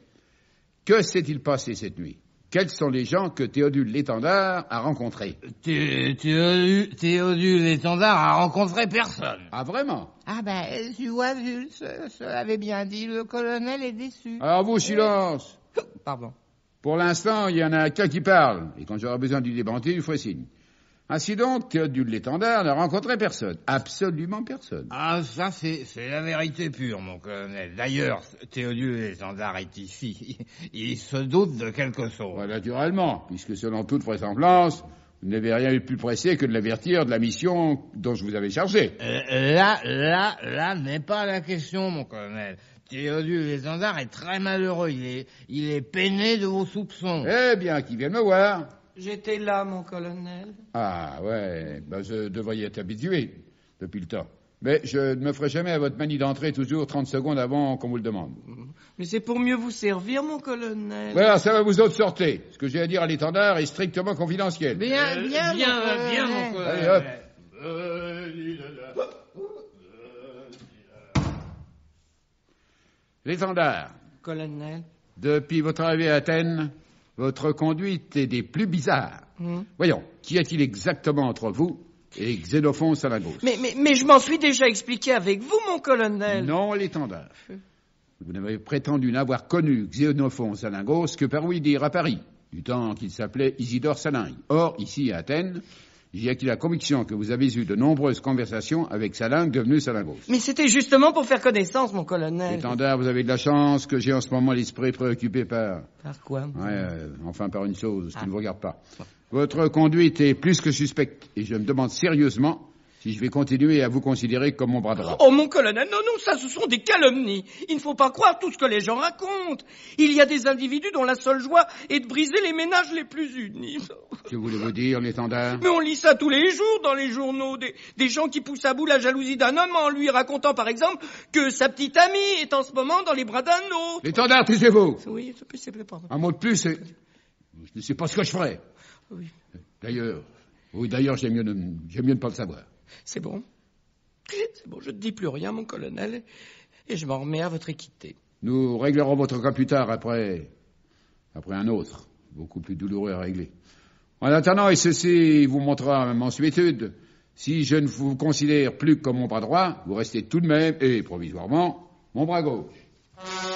Que s'est-il passé cette nuit? Quels sont les gens que Théodule l'étendard a rencontrés? Thé- Théodule Théodule l'étendard a rencontré personne. Ah, vraiment? Ah ben, tu vois Jules, ce, ce avait bien dit, le colonel est déçu. Alors vous, silence Pardon. Pour l'instant, il y en a qu'un qui parle, et quand j'aurai besoin du démenti, je ferai signe. Ainsi donc, Théodule l'étendard n'a rencontré personne. Absolument personne. Ah, ça, c'est, c'est la vérité pure, mon colonel. D'ailleurs, Théodule l'étendard est ici. Il se doute de quelque chose. Ouais, naturellement, puisque selon toute vraisemblance, vous n'avez rien eu de plus pressé que de l'avertir de la mission dont je vous avais chargé. Euh, là, là, là n'est pas la question, mon colonel. Théodule l'étendard est très malheureux. Il est, il est peiné de vos soupçons. Eh bien, qui vienne me voir? J'étais là, mon colonel. Ah ouais, ben je devrais y être habitué depuis le temps. Mais je ne me ferai jamais à votre manie d'entrer toujours 30 secondes avant qu'on vous le demande. Mais c'est pour mieux vous servir, mon colonel. Voilà, ça va vous autres sortez. Ce que j'ai à dire à l'étendard est strictement confidentiel. Bien, Euh, bien, bien, mon colonel. bien, mon colonel. Allez, hop. L'étendard, Colonel. depuis votre arrivée à Athènes, votre conduite est des plus bizarres. Hmm. Voyons, qu'y a-t-il exactement entre vous et Xénophon Salagos Mais, mais, mais je m'en suis déjà expliqué avec vous, mon colonel. Non, l'étendard. Vous n'avez prétendu n'avoir connu Xénophon Salingos que par oui dire à Paris, du temps qu'il s'appelait Isidore Salingue. Or, ici à Athènes, j'ai acquis la conviction que vous avez eu de nombreuses conversations avec Salingue devenu Salingos. Mais c'était justement pour faire connaissance, mon colonel. L'étendard, vous avez de la chance que j'ai en ce moment l'esprit préoccupé par... Par quoi? Ouais, euh, enfin par une chose qui ne vous regarde pas. Votre conduite est plus que suspecte et je me demande sérieusement si je vais continuer à vous considérer comme mon bras droit. Oh, mon colonel, non, non, ça, ce sont des calomnies. Il ne faut pas croire tout ce que les gens racontent. Il y a des individus dont la seule joie est de briser les ménages les plus unis. Que voulez-vous dire, l'étendard Mais on lit ça tous les jours dans les journaux, des, des gens qui poussent à bout la jalousie d'un homme en lui racontant, par exemple, que sa petite amie est en ce moment dans les bras d'un autre. L'étendard, taisez-vous Oui, c'est pardon. Un mot de plus, je ne sais pas ce que je ferai. Oui. D'ailleurs, oui, d'ailleurs, j'aime mieux, ne- j'aime mieux ne pas le savoir. C'est bon. C'est bon, je ne dis plus rien, mon colonel, et je m'en remets à votre équité. Nous réglerons votre cas plus tard après, après un autre, beaucoup plus douloureux à régler. En attendant, et ceci vous montrera ma mansuétude, si je ne vous considère plus comme mon bras droit, vous restez tout de même, et provisoirement, mon bras gauche.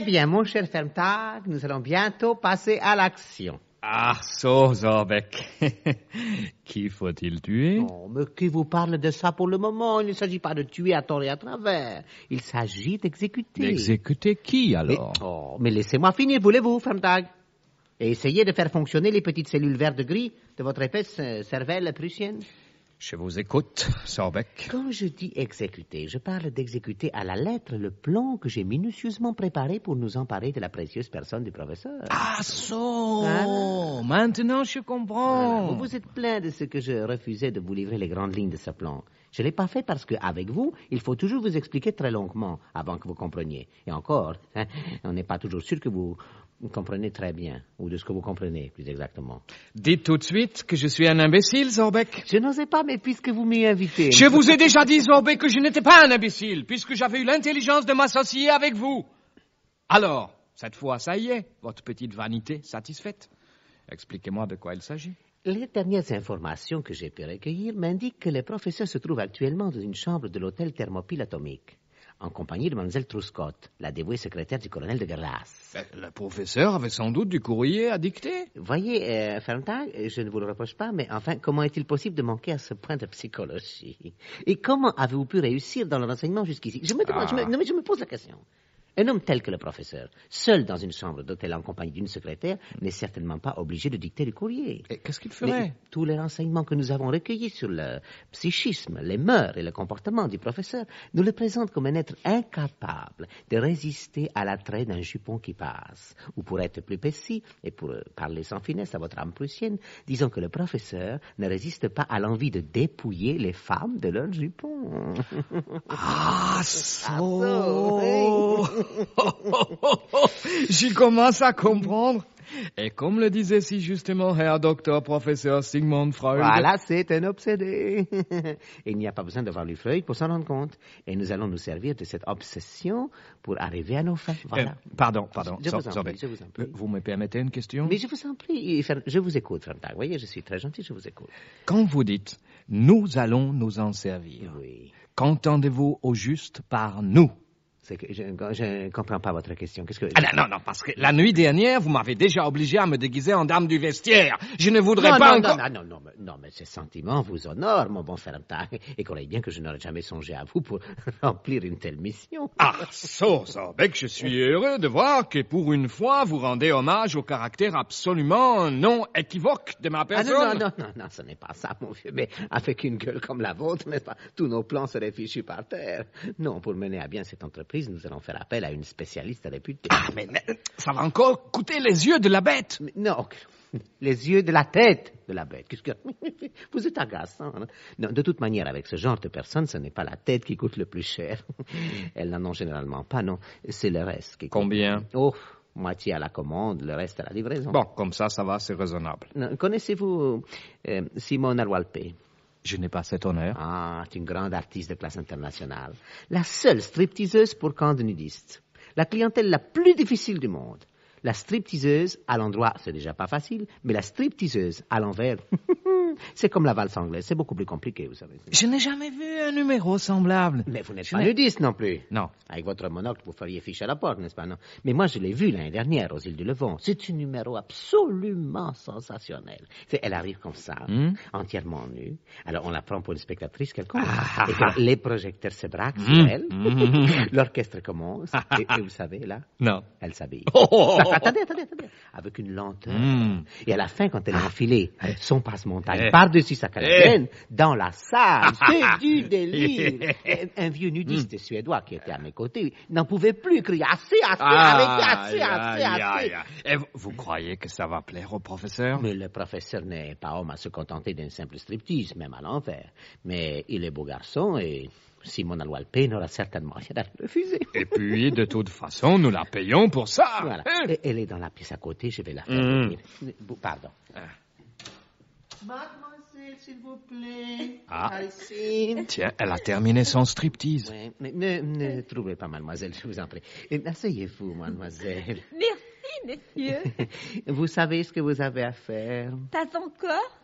Eh bien, mon cher Fermtag, nous allons bientôt passer à l'action. Ah, so, Zorbeck. Qui faut-il tuer? Oh, mais qui vous parle de ça pour le moment? Il ne s'agit pas de tuer à tort et à travers. Il s'agit d'exécuter. D'exécuter qui, Mais, alors? oh, mais laissez-moi finir, voulez-vous, Fermtag? Et essayez de faire fonctionner les petites cellules vertes gris de votre épaisse euh, cervelle prussienne. Je vous écoute, Sorbeck. Quand je dis exécuter, je parle d'exécuter à la lettre le plan que j'ai minutieusement préparé pour nous emparer de la précieuse personne du professeur. Ah, so Voilà. Maintenant, je comprends. Voilà. Vous vous êtes plaint de ce que je refusais de vous livrer les grandes lignes de ce plan. Je ne l'ai pas fait parce qu'avec vous, il faut toujours vous expliquer très longuement avant que vous compreniez. Et encore, hein, on n'est pas toujours sûr que vous comprenez très bien, ou de ce que vous comprenez, plus exactement. Dites tout de suite que je suis un imbécile, Zorbeck. Je n'osais pas, mais puisque vous m'y invitez... Je vous ai déjà dit, Zorbeck, que je n'étais pas un imbécile, puisque j'avais eu l'intelligence de m'associer avec vous. Alors, cette fois, ça y est, votre petite vanité satisfaite. Expliquez-moi de quoi il s'agit. Les dernières informations que j'ai pu recueillir m'indiquent que le professeur se trouve actuellement dans une chambre de l'hôtel Thermopyle Atomique, en compagnie de Mlle Truscott, la dévouée secrétaire du colonel de Gerlas. Ben, Le professeur avait sans doute du courrier à dicter. Voyez, euh, Ferntag, je ne vous le reproche pas, mais enfin, comment est-il possible de manquer à ce point de psychologie? Et comment avez-vous pu réussir dans le renseignement jusqu'ici? Je me demande, je me- Ah. non mais je me pose la question. Un homme tel que le professeur, seul dans une chambre d'hôtel en compagnie d'une secrétaire, n'est certainement pas obligé de dicter le courrier. Et qu'est-ce qu'il Mais ferait? tous les renseignements que nous avons recueillis sur le psychisme, les mœurs et le comportement du professeur nous le présentent comme un être incapable de résister à l'attrait d'un jupon qui passe. Ou pour être plus précis, et pour euh, parler sans finesse à votre âme prussienne, disons que le professeur ne résiste pas à l'envie de dépouiller les femmes de leurs jupons. Ah, so, so. J'y commence à comprendre. Et comme le disait si justement Herr Docteur Professeur Sigmund Freud. Voilà, c'est un obsédé. Il n'y a pas besoin d'avoir lu Freud pour s'en rendre compte. Et nous allons nous servir de cette obsession pour arriver à nos fins. Voilà. Euh, pardon, pardon. Je vous en prie, je vous en prie. Euh, Vous me permettez une question? Mais je vous en prie, je vous écoute. Vous voyez, je suis très gentil, je vous écoute. Quand vous dites nous allons nous en servir, Oui. qu'entendez-vous au juste par nous? Que je ne comprends pas votre question. Qu'est-ce que... Ah, non, non, non, parce que la nuit dernière, vous m'avez déjà obligé à me déguiser en dame du vestiaire. Je ne voudrais non, pas non, encore... non, non, non, mais, non, mais ces sentiments vous honorent, mon bon Ferntag. Et croyez bien que je n'aurais jamais songé à vous pour remplir une telle mission. Ah, so, Sorbeck, je suis heureux de voir que pour une fois, vous rendez hommage au caractère absolument non équivoque de ma Ah personne. non, non, non, non, non, ce n'est pas ça, mon vieux, mais avec une gueule comme la vôtre, n'est-ce pas, tous nos plans seraient fichus par terre. Non, pour mener à bien cette entreprise, nous allons faire appel à une spécialiste réputée. Ah, mais, mais, ça va encore coûter les yeux de la bête. Mais non, les yeux de la tête de la bête. Qu'est-ce que... Vous êtes agaçant. hein? Non, de toute manière, avec ce genre de personnes, ce n'est pas la tête qui coûte le plus cher. Elles n'en ont généralement pas, non. C'est le reste qui coûte. Combien? Oh, moitié à la commande, le reste à la livraison. Bon, comme ça, ça va, c'est raisonnable. Connaissez-vous euh, Simone Alwalpé Je n'ai pas cet honneur. Ah, c'est une grande artiste de classe internationale. La seule stripteaseuse pour camp de nudistes. La clientèle la plus difficile du monde. La stripteaseuse à l'endroit, c'est déjà pas facile, mais la stripteaseuse à l'envers, c'est comme la valse anglaise, c'est beaucoup plus compliqué, vous savez. Je n'ai jamais vu un numéro semblable. Mais vous n'êtes Je pas nudiste non plus. Non. Avec votre monocle, vous feriez fiche à la porte, n'est-ce pas, non? Mais moi, je l'ai vu l'année dernière aux îles du Levant. C'est un numéro absolument sensationnel. C'est- Elle arrive comme ça, Hmm? entièrement nue. Alors, on la prend pour une spectatrice quelconque. Ah, et ah, les projecteurs se braquent Hmm. sur elle. Hmm. L'orchestre commence. et, et vous savez, là, Non. elle s'habille. Oh, oh, oh. Attendez, attendez, attendez. Avec une lenteur. Hmm. Et à la fin, quand elle a enfilé son passe-montagne Eh. par-dessus sa canadienne, dans la salle, Ah. c'est du délire. Un- Un vieux nudiste Hmm. suédois qui était à mes côtés n'en pouvait plus crier assez, assez, Ah, arrêtez, assez, assez, aïe, assez. aïe. Et vous, vous croyez que ça va plaire au professeur? Mais le professeur n'est pas homme à se contenter d'un simple striptease, même à l'envers. Mais il est beau garçon et Simone Alwalpé n'aura certainement rien à refuser. Et puis, de toute façon, nous la payons pour ça. Voilà. Hein? Et- Elle est dans la pièce à côté, je vais la faire Mm. venir. Bon, Pardon. Ah. Mademoiselle, s'il vous plaît. Ah. Ici. Tiens, elle a terminé son striptease. Mais ne, ne troublez pas, mademoiselle, je vous en prie. Asseyez-vous, mademoiselle. Merci, monsieur. Vous savez ce que vous avez à faire Pas encore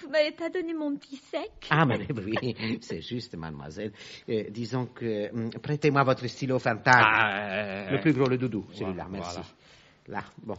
Vous m'avez pas donné mon petit sec Ah, mais oui, c'est juste, mademoiselle. Euh, disons que... hum, Prêtez-moi votre stylo Fantag. Ah, euh, le plus gros, le doudou, celui-là, voilà. merci. Là, bon.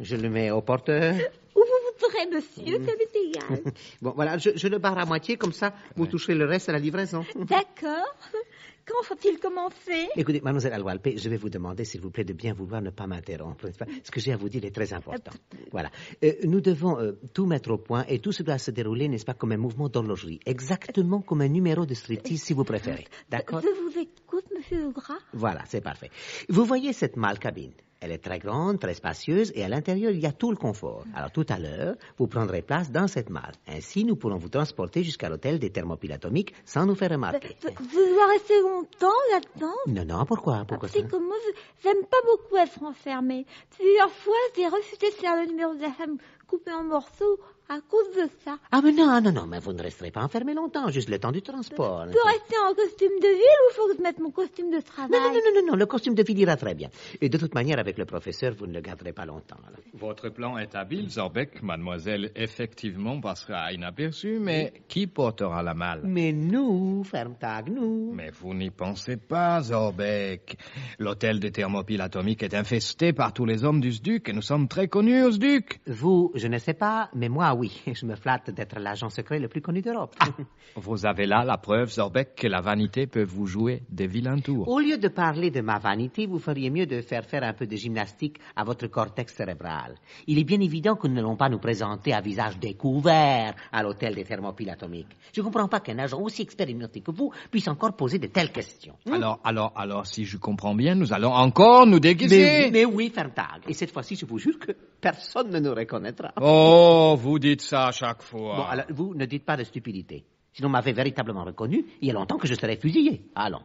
Je le mets au porteur. Où vous voudrez, monsieur, ça m'est égal. Bon, voilà, je, je le barre à moitié, comme ça, vous toucherez le reste à la livraison. D'accord. Quand faut-il commencer? Écoutez, mademoiselle Alwalpe, je vais vous demander, s'il vous plaît, de bien vouloir ne pas m'interrompre. Ce que j'ai à vous dire est très important. Voilà. Euh, nous devons euh, tout mettre au point et tout ce doit se dérouler, n'est-ce pas, comme un mouvement d'horlogerie. Exactement comme un numéro de striptease, si vous préférez. D'accord? Je vous écoute, monsieur Legras. Voilà, c'est parfait. Vous voyez cette mâle cabine? Elle est très grande, très spacieuse et à l'intérieur, il y a tout le confort. Alors tout à l'heure, vous prendrez place dans cette malle. Ainsi, nous pourrons vous transporter jusqu'à l'hôtel des thermopiles atomiques sans nous faire remarquer. Je dois rester longtemps là-dedans? Non, non, pourquoi? Pourquoi ça C'est que moi, je- j'aime pas beaucoup être enfermée. Plusieurs fois, j'ai refusé de faire le numéro de la femme coupée en morceaux à cause de ça. Ah, mais non, non, non, mais vous ne resterez pas enfermé longtemps, juste le temps du transport. Je peux rester en costume de ville ou faut que je mette mon costume de travail? Non, non, non, non, non, le costume de ville ira très bien. Et de toute manière, avec le professeur, vous ne le garderez pas longtemps. Votre plan est habile, Zorbeck. Mademoiselle, effectivement, passera inaperçue, mais qui portera la malle? Mais nous, Fermtag, nous. Mais vous n'y pensez pas, Zorbeck. L'hôtel des thermopiles atomiques est infesté par tous les hommes du SDUC et nous sommes très connus au SDUC. Vous, je ne sais pas, mais moi, oui. Je me flatte d'être l'agent secret le plus connu d'Europe. Vous avez là la preuve, Zorbeck, que la vanité peut vous jouer des vilains tours. Au lieu de parler de ma vanité, vous feriez mieux de faire faire un peu de gymnastique à votre cortex cérébral. Il est bien évident que nous n'allons pas nous présenter à visage découvert à l'hôtel des thermopiles atomiques. Je ne comprends pas qu'un agent aussi expérimenté que vous puisse encore poser de telles questions. Alors, alors, alors, si je comprends bien, nous allons encore nous Mais, déguiser. mais oui, Ferntag. Et cette fois-ci, je vous jure que personne ne nous reconnaîtra. Oh, vous vous ne dites pas de stupidité. Sinon, m'avait véritablement reconnu, il y a longtemps que je serais fusillé. Allons.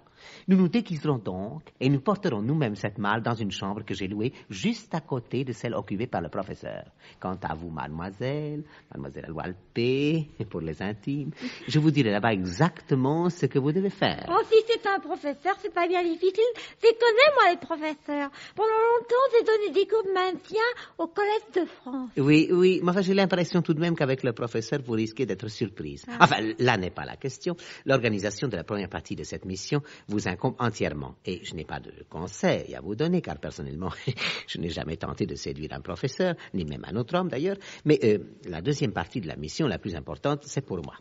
Nous nous déguiserons donc et nous porterons nous-mêmes cette malle dans une chambre que j'ai louée juste à côté de celle occupée par le professeur. Quant à vous, mademoiselle, mademoiselle Alwalpé, pour les intimes, je vous dirai là-bas exactement ce que vous devez faire. Oh, si c'est un professeur, c'est pas bien difficile. Je connais, moi, les professeurs. Pendant longtemps, j'ai donné des cours de maintien au Collège de France. Oui, oui, mais enfin, j'ai l'impression tout de même qu'avec le professeur, vous risquez d'être surprise. Enfin, là n'est pas la question. L'organisation de la première partie de cette mission vous incombe entièrement. Et je n'ai pas de conseils à vous donner, car personnellement, je n'ai jamais tenté de séduire un professeur, ni même un autre homme d'ailleurs. Mais euh, la deuxième partie de la mission, la plus importante, c'est pour moi.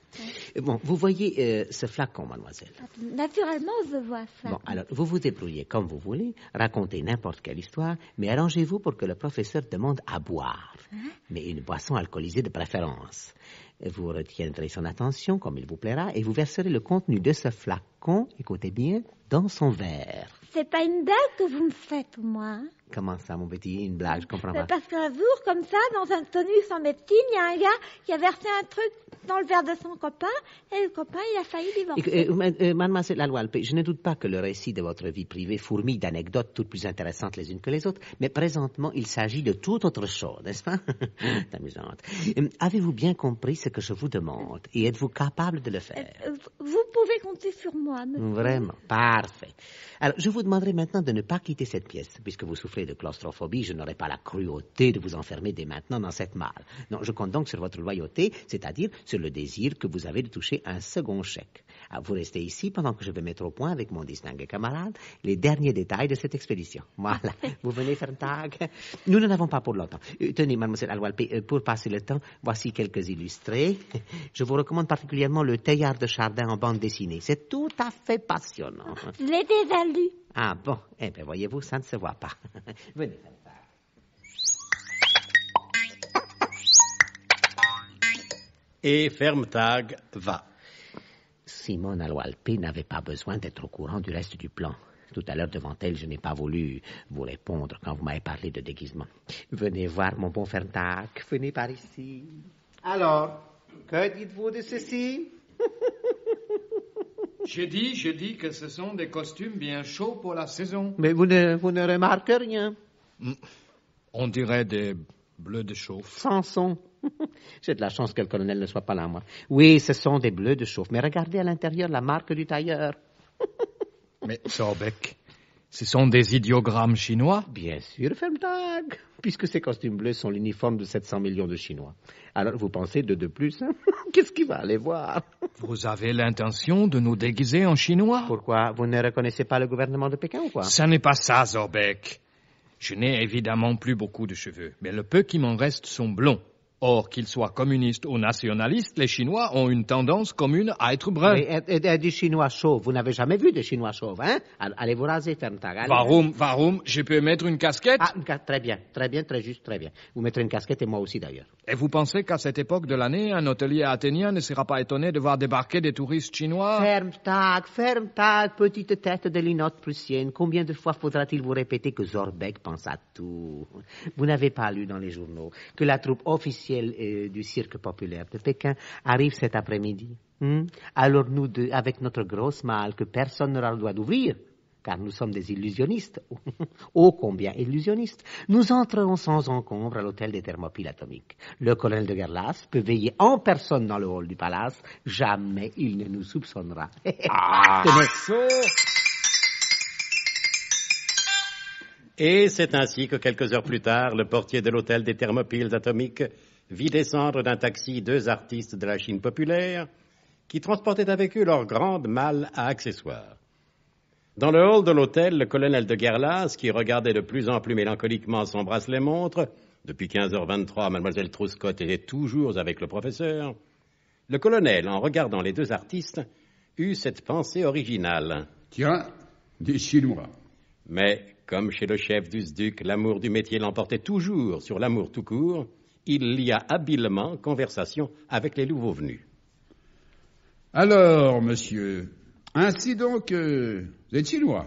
Bon, vous voyez euh, ce flacon, mademoiselle. Naturellement, je vois ça. Bon, alors, vous vous débrouillez comme vous voulez, racontez n'importe quelle histoire, mais arrangez-vous pour que le professeur demande à boire. Mais une boisson alcoolisée de préférence. Vous retiendrez son attention comme il vous plaira et vous verserez le contenu de ce flacon, écoutez bien, dans son verre. C'est pas une blague que vous me faites, moi. Comment ça, mon petit? Une blague, je comprends pas. parce qu'un jour, comme ça, dans un tonus en médecine, il y a un gars qui a versé un truc dans le verre de son copain, et le copain, il a failli divorcer. Euh, euh, mademoiselle je ne doute pas que le récit de votre vie privée fourmille d'anecdotes toutes plus intéressantes les unes que les autres, mais présentement, il s'agit de toute autre chose, n'est-ce pas? C'est amusante. Euh, Avez-vous bien compris ce que je vous demande et êtes-vous capable de le faire? Euh, Vous pouvez compter sur moi, monsieur. Vraiment, parfait. Alors, je vous demanderai maintenant de ne pas quitter cette pièce. Puisque vous souffrez de claustrophobie, je n'aurai pas la cruauté de vous enfermer dès maintenant dans cette malle. Non, je compte donc sur votre loyauté, c'est-à-dire sur le désir que vous avez de toucher un second chèque. Alors, vous restez ici pendant que je vais mettre au point avec mon distingué camarade les derniers détails de cette expédition. Voilà. Vous venez faire tag. Nous n'en avons pas pour longtemps. Euh, tenez, mademoiselle Alwalpe, euh, pour passer le temps, voici quelques illustrés. Je vous recommande particulièrement le Teilhard de Chardin en bande dessinée. C'est tout à fait passionnant. Je l'ai déjà lu. Ah bon, eh bien voyez-vous, ça ne se voit pas. Venez. Et Fermtag va. Simone Alwalpe n'avait pas besoin d'être au courant du reste du plan. Tout à l'heure, devant elle, je n'ai pas voulu vous répondre quand vous m'avez parlé de déguisement. Venez voir mon bon Ferntag, venez par ici. Alors, que dites-vous de ceci? J'ai dit, j'ai dit que ce sont des costumes bien chauds pour la saison. Mais vous ne, vous ne remarquez rien. On dirait des bleus de chauffe. Samson. J'ai de la chance que le colonel ne soit pas là, moi. Oui, ce sont des bleus de chauffe, mais regardez à l'intérieur la marque du tailleur. Mais Sorbeck, ce sont des idiogrammes chinois Bien sûr, Femtag, puisque ces costumes bleus sont l'uniforme de 700 millions de Chinois. Alors, vous pensez de de plus hein Qu'est-ce qu'il va aller voir Vous avez l'intention de nous déguiser en chinois Pourquoi Vous ne reconnaissez pas le gouvernement de Pékin ou quoi Ça n'est pas ça, Zorbeck. Je n'ai évidemment plus beaucoup de cheveux, mais le peu qui m'en reste sont blonds. Or, qu'ils soient communistes ou nationalistes, les Chinois ont une tendance commune à être bruns. Et, et- et des Chinois chauves, vous n'avez jamais vu des Chinois chauves, hein? Allez vous raser, Ferntag. allez. Varum, varum, je peux mettre une casquette? Ah, une ca- très bien, très bien, très juste, très bien. Vous mettrez une casquette et moi aussi d'ailleurs. Et vous pensez qu'à cette époque de l'année, un hôtelier athénien ne sera pas étonné de voir débarquer des touristes chinois? Ferme-tag, ferme-tag, petite tête de linotte prussienne. Combien de fois faudra-t-il vous répéter que Zorbeck pense à tout? Vous n'avez pas lu dans les journaux que la troupe officielle euh, du cirque populaire de Pékin arrive cet après-midi hmm Alors nous deux, avec notre grosse malle que personne n'aura le droit d'ouvrir, car nous sommes des illusionnistes, ô combien illusionnistes, nous entrerons sans encombre à l'hôtel des thermopiles atomiques. Le colonel de Gerlas peut veiller en personne dans le hall du palace, jamais il ne nous soupçonnera. Ah. Et c'est ainsi que quelques heures plus tard, le portier de l'hôtel des Thermopyles atomiques vit descendre d'un taxi deux artistes de la Chine populaire qui transportaient avec eux leur grande malle à accessoires. Dans le hall de l'hôtel, le colonel de Guerlas, qui regardait de plus en plus mélancoliquement son bracelet-montre, depuis 15h23, mademoiselle Truscott était toujours avec le professeur, le colonel, en regardant les deux artistes, eut cette pensée originale. Tiens, des Chinois. Mais, comme chez le chef du SDUC, l'amour du métier l'emportait toujours sur l'amour tout court, il lia habilement conversation avec les nouveaux venus. Alors, monsieur, ainsi donc, euh, vous êtes Chinois?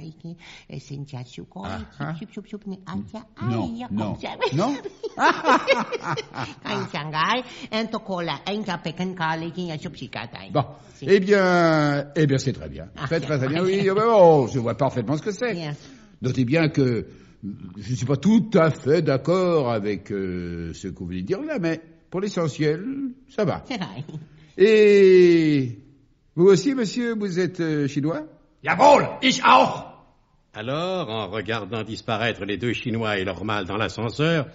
e koi, Ah, chup chup chup ni aja, Non, aia, non, kom non. Kain Shanghai, en to kola, en ka peken kali ki ya chup chikatai. Bon, eh bien, eh bien, c'est très bien. Ah, Très, très, très bien. Oui, oh, ben, oh, je vois parfaitement ce que c'est. Notez bien que je ne suis pas tout à fait d'accord avec euh, ce que vous venez de dire là, mais pour l'essentiel, ça va. C'est vrai. Et vous aussi, monsieur, vous êtes euh, chinois? Jawohl, ich auch. Alors, en regardant disparaître les deux Chinois et leur mâle dans l'ascenseur,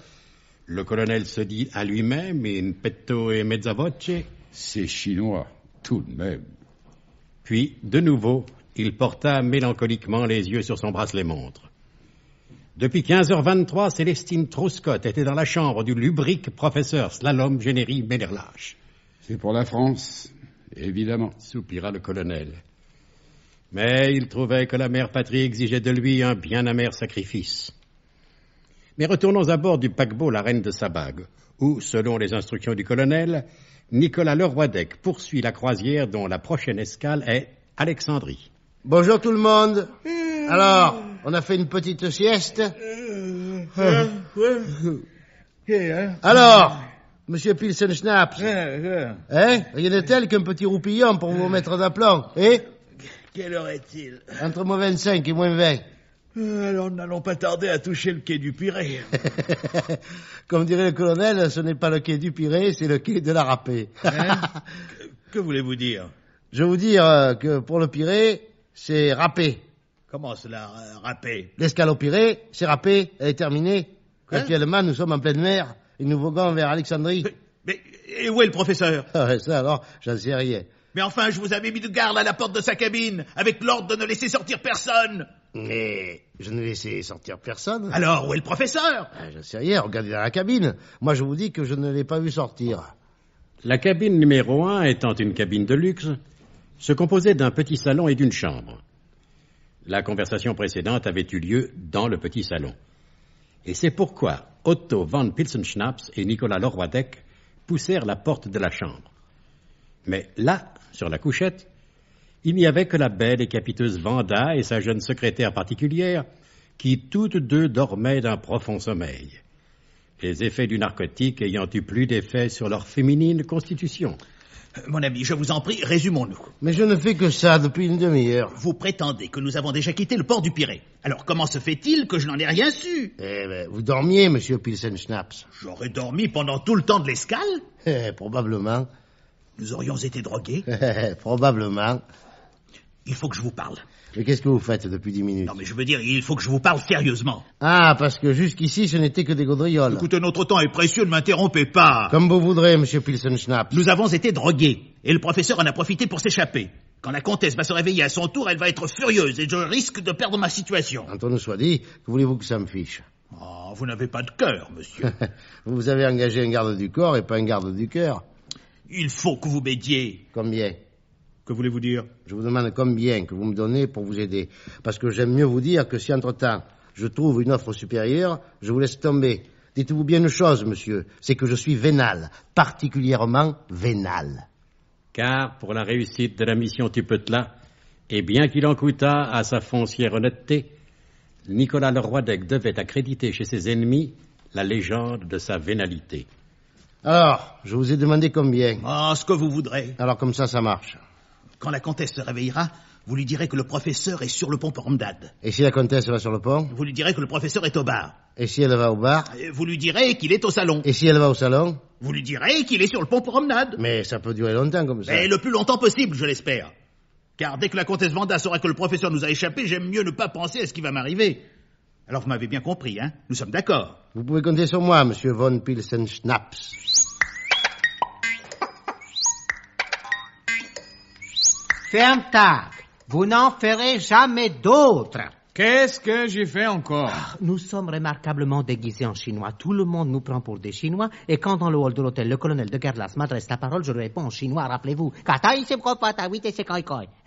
le colonel se dit à lui-même, in petto e mezza voce, C'est chinois, tout de même. Puis, de nouveau, il porta mélancoliquement les yeux sur son bracelet-montre. Depuis 15h23, Célestine Truscott était dans la chambre du lubrique professeur Slalom Généry Ménerlache. C'est pour la France, évidemment. Soupira le colonel. Mais il trouvait que la mère patrie exigeait de lui un bien amer sacrifice. Mais retournons à bord du paquebot La Reine de Sabag, où, selon les instructions du colonel, Nicolas Leroydec poursuit la croisière dont la prochaine escale est Alexandrie. Bonjour tout le monde. Alors, on a fait une petite sieste? Alors, monsieur Pilsen Schnaps, hein Rien de tel qu'un petit roupillon pour vous mettre d'aplomb, hein? Quelle heure est-il? Entre moins 25 et moins 20. Euh, Alors n'allons pas tarder à toucher le quai du Pirée. Comme dirait le colonel, ce n'est pas le quai du Pirée, c'est le quai de la râpée. Hein? Que voulez-vous dire? Je vous dire euh, que pour le Pirée, c'est râpé. Comment cela, euh, râpé L'escale au Pirée, c'est râpé, elle est terminée. Hein? Actuellement, nous sommes en pleine mer et nous voguons vers Alexandrie. Mais et où est le professeur? Ah, ça alors, j'en sais rien. Mais enfin, je vous avais mis de garde à la porte de sa cabine, avec l'ordre de ne laisser sortir personne. Mais je ne laissais sortir personne. Alors, où est le professeur? Ah, Je sais rien, regardez dans la cabine. Moi, je vous dis que je ne l'ai pas vu sortir. La cabine numéro un étant une cabine de luxe, se composait d'un petit salon et d'une chambre. La conversation précédente avait eu lieu dans le petit salon. Et c'est pourquoi Otto von Pilsenschnaps et Nicolas Leroydec poussèrent la porte de la chambre. Mais là, sur la couchette, il n'y avait que la belle et capiteuse Vanda et sa jeune secrétaire particulière, qui toutes deux dormaient d'un profond sommeil, les effets du narcotique ayant eu plus d'effet sur leur féminine constitution. Mon ami, je vous en prie, résumons-nous. Mais je ne fais que ça depuis une demi-heure. Vous prétendez que nous avons déjà quitté le port du Pirée. Alors comment se fait-il que je n'en ai rien su? Eh ben, vous dormiez, monsieur Pilsen-Schnaps. J'aurais dormi pendant tout le temps de l'escale Eh, probablement. Nous aurions été drogués probablement. Il faut que je vous parle. Mais qu'est-ce que vous faites depuis dix minutes? Non, mais je veux dire, il faut que je vous parle sérieusement. Ah, parce que jusqu'ici, ce n'était que des gaudrioles. Écoutez, notre temps est précieux, ne m'interrompez pas. Comme vous voudrez, monsieur Pilsen-Schnaps. Nous avons été drogués, et le professeur en a profité pour s'échapper. Quand la comtesse va se réveiller à son tour, elle va être furieuse, et je risque de perdre ma situation. Quand on nous soit dit, que voulez-vous que ça me fiche? Oh, vous n'avez pas de cœur, monsieur. Vous avez engagé un garde du corps et pas un garde du cœur. Il faut que vous m'aidiez. Combien? Que voulez-vous dire? Je vous demande combien que vous me donnez pour vous aider. Parce que j'aime mieux vous dire que si entre-temps je trouve une offre supérieure, je vous laisse tomber. Dites-vous bien une chose, monsieur, c'est que je suis vénal, particulièrement vénal. Car pour la réussite de la mission Tupetla, et bien qu'il en coûtât à sa foncière honnêteté, Nicolas Leroy-Dec devait accréditer chez ses ennemis la légende de sa vénalité. Alors, je vous ai demandé combien. Ah, ce que vous voudrez. Alors comme ça, ça marche. Quand la comtesse se réveillera, vous lui direz que le professeur est sur le pont Pormdad. Et si la comtesse va sur le pont Vous lui direz que le professeur est au bar. Et si elle va au bar Et Vous lui direz qu'il est au salon. Et si elle va au salon Vous lui direz qu'il est sur le pont Promenade. Mais ça peut durer longtemps comme ça. Mais le plus longtemps possible, je l'espère. Car dès que la comtesse Vanda saura que le professeur nous a échappé, j'aime mieux ne pas penser à ce qui va m'arriver. Alors vous m'avez bien compris, hein Nous sommes d'accord. Vous pouvez compter sur moi, monsieur von Pilsen-Schnaps. Ferme tac. Vous n'en ferez jamais d'autres. Qu'est-ce que j'ai fait encore? Nous sommes remarquablement déguisés en chinois. Tout le monde nous prend pour des chinois. Et quand dans le hall de l'hôtel, le colonel de Gerlas m'adresse la parole, je lui réponds en chinois, rappelez-vous.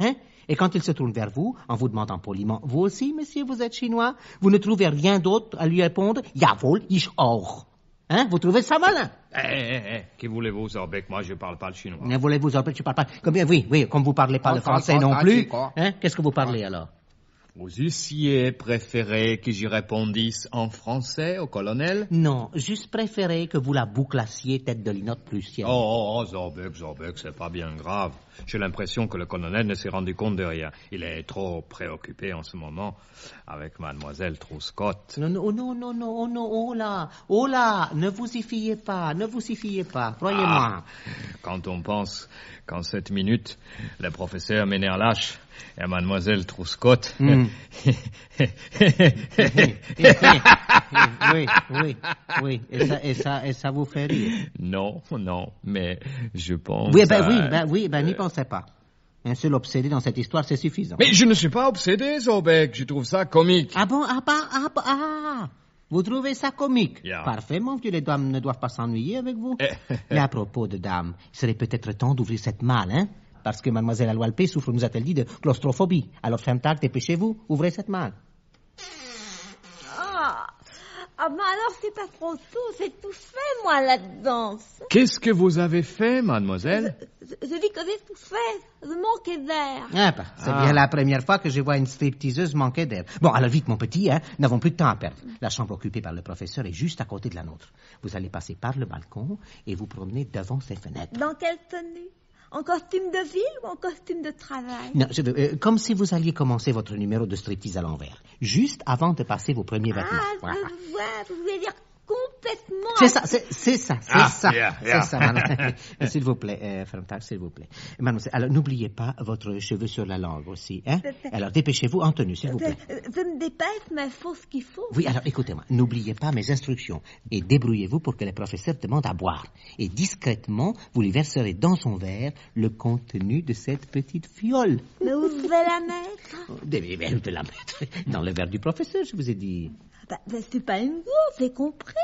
Hein? Et quand il se tourne vers vous, en vous demandant poliment, vous aussi, monsieur, vous êtes chinois, vous ne trouvez rien d'autre à lui répondre, jawohl, ich auch. Hein Vous trouvez ça malin? Eh, eh, eh, que voulez-vous, Zorbeck Moi, je parle pas le chinois. Ne voulez-vous en je parle pas. Combien Oui, oui, comme vous parlez pas le français non plus. Hein Qu'est-ce que vous parlez alors? Vous eussiez préféré que j'y répondisse en français au colonel? Non, juste préféré que vous la bouclassiez tête de linotte prussienne. Oh, oh, oh, Zorbeck, Zorbeck, c'est pas bien grave. J'ai l'impression que le colonel ne s'est rendu compte de rien. Il est trop préoccupé en ce moment avec mademoiselle Trouscott. Non, non, non, non, non, oh non, oh là, oh là, ne vous y fiez pas, ne vous y fiez pas, croyez-moi. Ah, quand on pense qu'en sept minutes, le professeur Ménère-Lâche et mademoiselle Trouscott... Hmm. oui, oui, oui, et ça, et ça, et ça vous fait rire Non, non, mais je pense... Oui, ben à- oui, ben oui, ben n'y pensez pas. Un seul obsédé dans cette histoire, c'est suffisant. Mais je ne suis pas obsédé, Zorbeck. Je trouve ça comique. Ah bon, ah bah, ah bah, ah Vous trouvez ça comique? Yeah. Parfaitement, que les dames ne doivent pas s'ennuyer avec vous. Eh. Mais à propos de dames, il serait peut-être temps d'ouvrir cette malle, hein? Parce que mademoiselle Aloalpé souffre, nous a-t-elle dit, de claustrophobie? Alors, femme tard, dépêchez-vous, ouvrez cette malle. Ah, ah mais alors c'est pas trop tôt, c'est tout fait, moi, là-dedans. Qu'est-ce que vous avez fait, mademoiselle? Je, je dis que j'ai tout fait, je manquais d'air. Ah bah, c'est Ah. bien la première fois que je vois une stripteaseuse manquer d'air. Bon, alors vite, mon petit, hein, n'avons plus de temps à perdre. La chambre occupée par le professeur est juste à côté de la nôtre. Vous allez passer par le balcon et vous promener devant ses fenêtres. Dans quelle tenue? En costume de ville ou en costume de travail? Non, je veux, euh, comme si vous alliez commencer votre numéro de striptease à l'envers. Juste avant de passer vos premiers vêtements. Ah, Voilà. je vois, vous voulez dire complètement... C'est ça, c'est c'est ça, c'est Ah, ça, yeah, c'est yeah. ça, madame. s'il vous plaît, euh, Frontal, s'il vous plaît. Mademoiselle, alors n'oubliez pas votre cheveu sur la langue aussi, hein Alors dépêchez-vous en tenue, s'il vous plaît. Je, me dépêche, mais il faut ce qu'il faut. Oui, alors écoutez-moi, n'oubliez pas mes instructions et débrouillez-vous pour que le professeur demande à boire. Et discrètement, vous lui verserez dans son verre le contenu de cette petite fiole. Mais où je vais la mettre? Devez de la mettre? Dans le verre du professeur, je vous ai dit. Bah, bah, C'est pas une gourde, j'ai compris.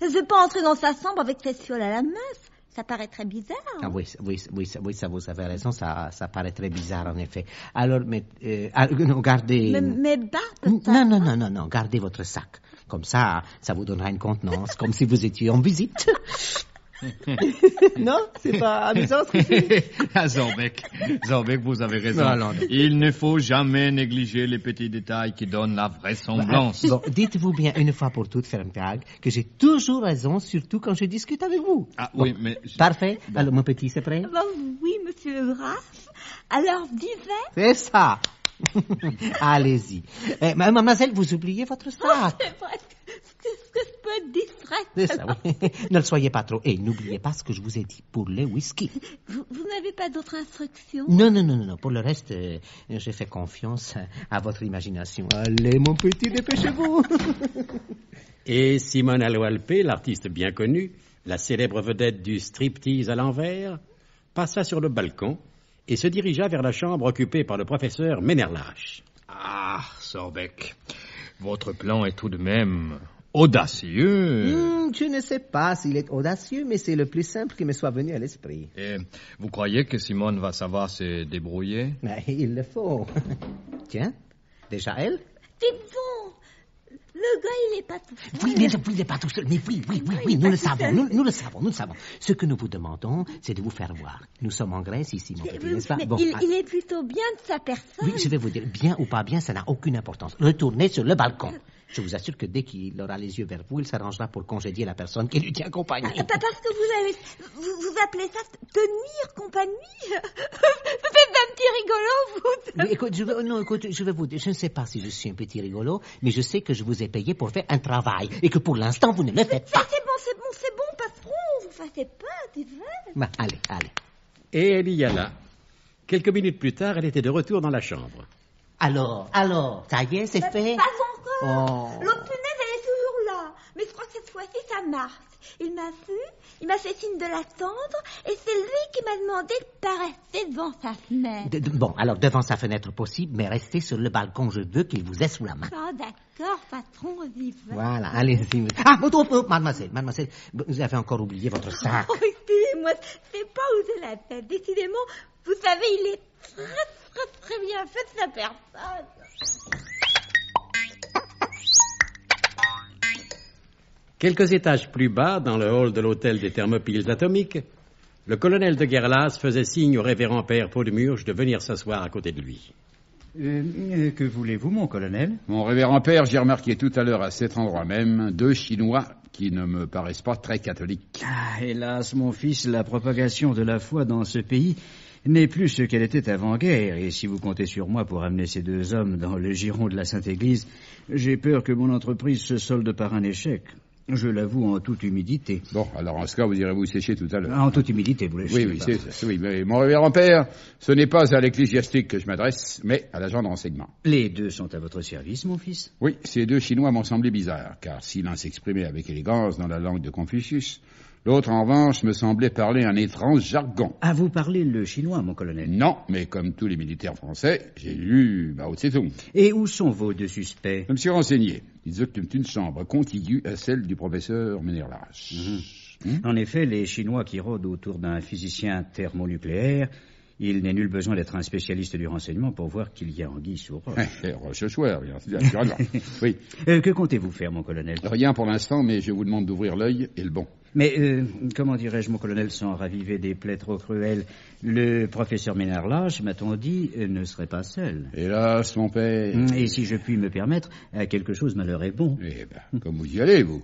Je vais pas entrer dans sa chambre avec ses fioles à la main. Ça paraît très bizarre. Ah oui, oui, oui, ça, oui, ça vous avez raison, ça, ça paraît très bizarre en effet. Alors, mais, euh, ah, non, gardez... Mais, mes bas, peut-être. Non, non, non, non, non, gardez votre sac. Comme ça, ça vous donnera une contenance, comme si vous étiez en visite. non, c'est pas amusant ce que c'est. Ah, Zorbeck, Zorbeck, vous avez raison. Non, non, non. Il ne faut jamais négliger les petits détails qui donnent la vraisemblance. Bon, dites-vous bien une fois pour toutes, Fermtag, que j'ai toujours raison, surtout quand je discute avec vous. Ah oui, mais... Parfait. Alors, mon petit, c'est prêt Bah oui, monsieur le graphe. Alors, disais... C'est ça. Allez-y. Eh, ma- mademoiselle, vous oubliez votre sac. C'est vrai que, je peux être distraite. C'est ça, oui. ne le soyez pas trop. Et n'oubliez pas ce que je vous ai dit pour le whisky. Vous, vous n'avez pas d'autres instructions? Non, non, non, non, non. Pour le reste, euh, j'ai fait confiance à votre imagination. Allez, mon petit, dépêchez-vous. Et Simone Aloualpé, l'artiste bien connu, la célèbre vedette du striptease à l'envers, passa sur le balcon et se dirigea vers la chambre occupée par le professeur Ménerlache. Ah, Zorbeck, votre plan est tout de même audacieux. Hmm, je ne sais pas s'il est audacieux, mais c'est le plus simple qui me soit venu à l'esprit. Et vous croyez que Simone va savoir se débrouiller? Mais il le faut. Tiens, déjà elle? Dites donc, le gars, il n'est pas tout seul. Oui, mais il n'est pas tout seul. Mais oui, oui, oui, oui, nous le savons, nous, nous le savons, nous le savons. Ce que nous vous demandons, c'est de vous faire voir. Nous sommes en Grèce ici, mon petit, n'est-ce pas? Mais Bon, il, ah, il est plutôt bien de sa personne. Oui, je vais vous dire, bien ou pas bien, ça n'a aucune importance. Retournez sur le balcon. Je vous assure que dès qu'il aura les yeux vers vous, il s'arrangera pour congédier la personne qui lui tient compagnie. Ah, pas parce que vous avez, vous, vous appelez ça tenir compagnie? Vous êtes un petit rigolo, vous. Mais écoute, je non, écoute, je vais vous dire, je ne sais pas si je suis un petit rigolo, mais je sais que je vous ai payé pour faire un travail et que pour l'instant, vous ne le faites pas. c'est bon, c'est bon, c'est bon, patron. Vous faites pas, tu veux? Bah, allez, allez. Et elle y alla. Quelques minutes plus tard, elle était de retour dans la chambre. Alors, alors, ça y est, c'est fait Pas encore. Oh. L'autre punaise, elle est toujours là. Mais je crois que cette fois-ci, ça marche. Il m'a vu, il m'a fait signe de l'attendre, et c'est lui qui m'a demandé de pas rester devant sa fenêtre. De- de- bon, alors devant sa fenêtre possible, mais restez sur le balcon, je veux qu'il vous ait sous la main. Ah, d'accord, patron, va. Voilà, allez-y. Ah, oh, oh, oh, mademoiselle, mademoiselle, vous avez encore oublié votre sac. Oh, excusez-moi, c'est pas où je la tête. Décidément, vous savez, il est très, très, très bien fait de sa personne. Quelques étages plus bas, dans le hall de l'hôtel des Thermopyles atomiques, le colonel de Guerlas faisait signe au révérend père Paudemurge de venir s'asseoir à côté de lui. Euh, que voulez-vous, mon colonel? Mon révérend père, j'ai remarqué tout à l'heure à cet endroit même deux Chinois qui ne me paraissent pas très catholiques. Ah, hélas, mon fils, la propagation de la foi dans ce pays n'est plus ce qu'elle était avant-guerre, et si vous comptez sur moi pour amener ces deux hommes dans le giron de la Sainte Église, j'ai peur que mon entreprise se solde par un échec. Je l'avoue en toute humidité. Bon, alors en ce cas, vous irez vous sécher tout à l'heure. En toute humidité, vous le Oui, oui, c'est ça. Oui, mais mon révérend père, ce n'est pas à l'ecclésiastique que je m'adresse, mais à l'agent de renseignement. Les deux sont à votre service, mon fils? Oui, ces deux Chinois m'ont semblé bizarres, car si l'un s'exprimait avec élégance dans la langue de Confucius, l'autre en revanche me semblait parler un étrange jargon. Ah, vous parlez le chinois, mon colonel? Non, mais comme tous les militaires français, j'ai lu Mao Tse-tung. Et où sont vos deux suspects? Je me suis renseigné. Ils occupent une chambre contiguë à celle du professeur Ménerlache. En effet, les Chinois qui rôdent autour d'un physicien thermonucléaire, il n'est nul besoin d'être un spécialiste du renseignement pour voir qu'il y a anguille sous roche. Eh, Rochechouart, bien sûr. Oui. Euh, que comptez-vous faire, mon colonel? Rien pour l'instant, mais je vous demande d'ouvrir l'œil et le bon. Mais euh, comment dirais-je, mon colonel, sans raviver des plaies trop cruelles, le professeur Ménard-Lâche, m'a-t-on dit, euh, ne serait pas seul. Hélas, mon père. Et si je puis me permettre, à quelque chose malheur est bon. Eh ben, comme vous y allez, vous.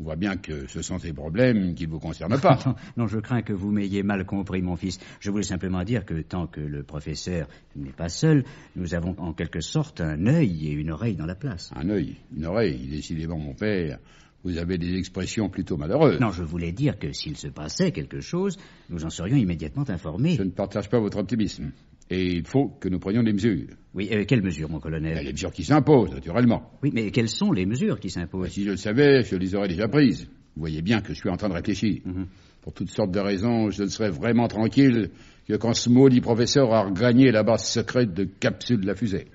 On voit bien que ce sont des problèmes qui ne vous concernent pas. non, non, je crains que vous m'ayez mal compris, mon fils. Je voulais simplement dire que tant que le professeur n'est pas seul, nous avons en quelque sorte un œil et une oreille dans la place. Un œil, une oreille, décidément, mon père. Vous avez des expressions plutôt malheureuses. Non, je voulais dire que s'il se passait quelque chose, nous en serions immédiatement informés. Je ne partage pas votre optimisme. Et il faut que nous prenions des mesures. Oui, euh, quelles mesures, mon colonel? Les mesures qui s'imposent, naturellement. Oui, mais quelles sont les mesures qui s'imposent? Si je le savais, je les aurais déjà prises. Vous voyez bien que je suis en train de réfléchir. Mhm. Pour toutes sortes de raisons, je ne serais vraiment tranquille que quand ce maudit professeur a regagné la base secrète de capsule de la fusée.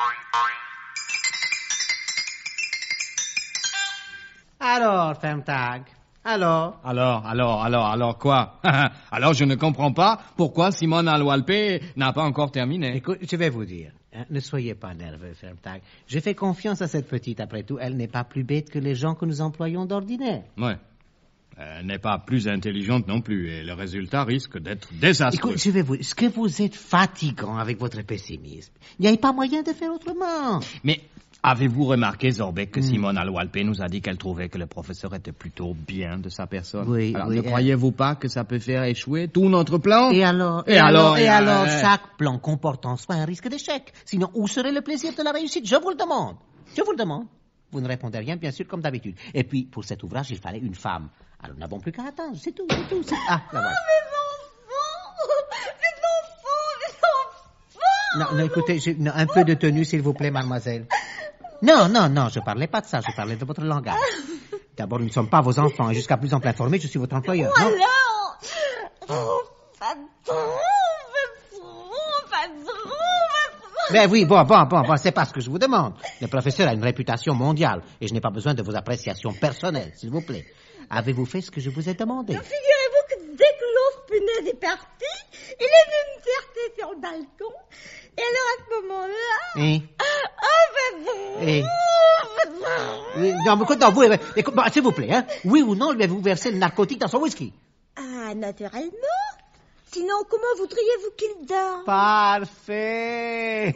Alors, Femtag, alors? Alors, alors, alors, alors quoi? Alors je ne comprends pas pourquoi Simone Aloualpé n'a pas encore terminé. Écoute, je vais vous dire, hein, ne soyez pas nerveux, Femtag. Je fais confiance à cette petite, après tout. Elle n'est pas plus bête que les gens que nous employons d'ordinaire. Ouais. Elle n'est pas plus intelligente non plus, et le résultat risque d'être désastreux. Écoute, je vais vous... Est-ce que vous êtes fatigant avec votre pessimisme? Il n'y a pas moyen de faire autrement. Mais avez-vous remarqué, Zorbeck, que Simone Aloualpé nous a dit qu'elle trouvait que le professeur était plutôt bien de sa personne? Oui, Alors, oui, ne euh, croyez-vous pas que ça peut faire échouer tout notre plan? Et alors Et alors, Et euh, alors, euh, chaque plan comporte en soi un risque d'échec. Sinon, où serait le plaisir de la réussite? Je vous le demande. Je vous le demande. Vous ne répondez rien, bien sûr, comme d'habitude. Et puis, pour cet ouvrage, il fallait une femme. Alors, nous n'avons plus qu'à attendre. C'est tout, c'est tout. c'est- Ah, la voilà. Non, non, écoutez, je- non, un peu de tenue, s'il vous plaît, mademoiselle. Non, non, non, je parlais pas de ça, je parlais de votre langage. D'abord, nous ne sommes pas vos enfants, et jusqu'à plus ample informé, je suis votre employeur. non Alors Oh, patron, patron, patron, patron Mais oui, bon, bon, bon, bon, c'est pas ce que je vous demande. Le professeur a une réputation mondiale, et je n'ai pas besoin de vos appréciations personnelles, s'il vous plaît. Avez-vous fait ce que je vous ai demandé? Figurez-vous que dès que l'autre punaise est parti, il est venu me faire sur le balcon. Et alors à ce moment-là... Hein Oh, Eh. Oh, patron Oui, Non, mais non, vous, écoute, bon, s'il vous plaît, hein, oui ou non, lui avez-vous versé le narcotique dans son whisky Ah, naturellement. Sinon, comment voudriez-vous qu'il dort Parfait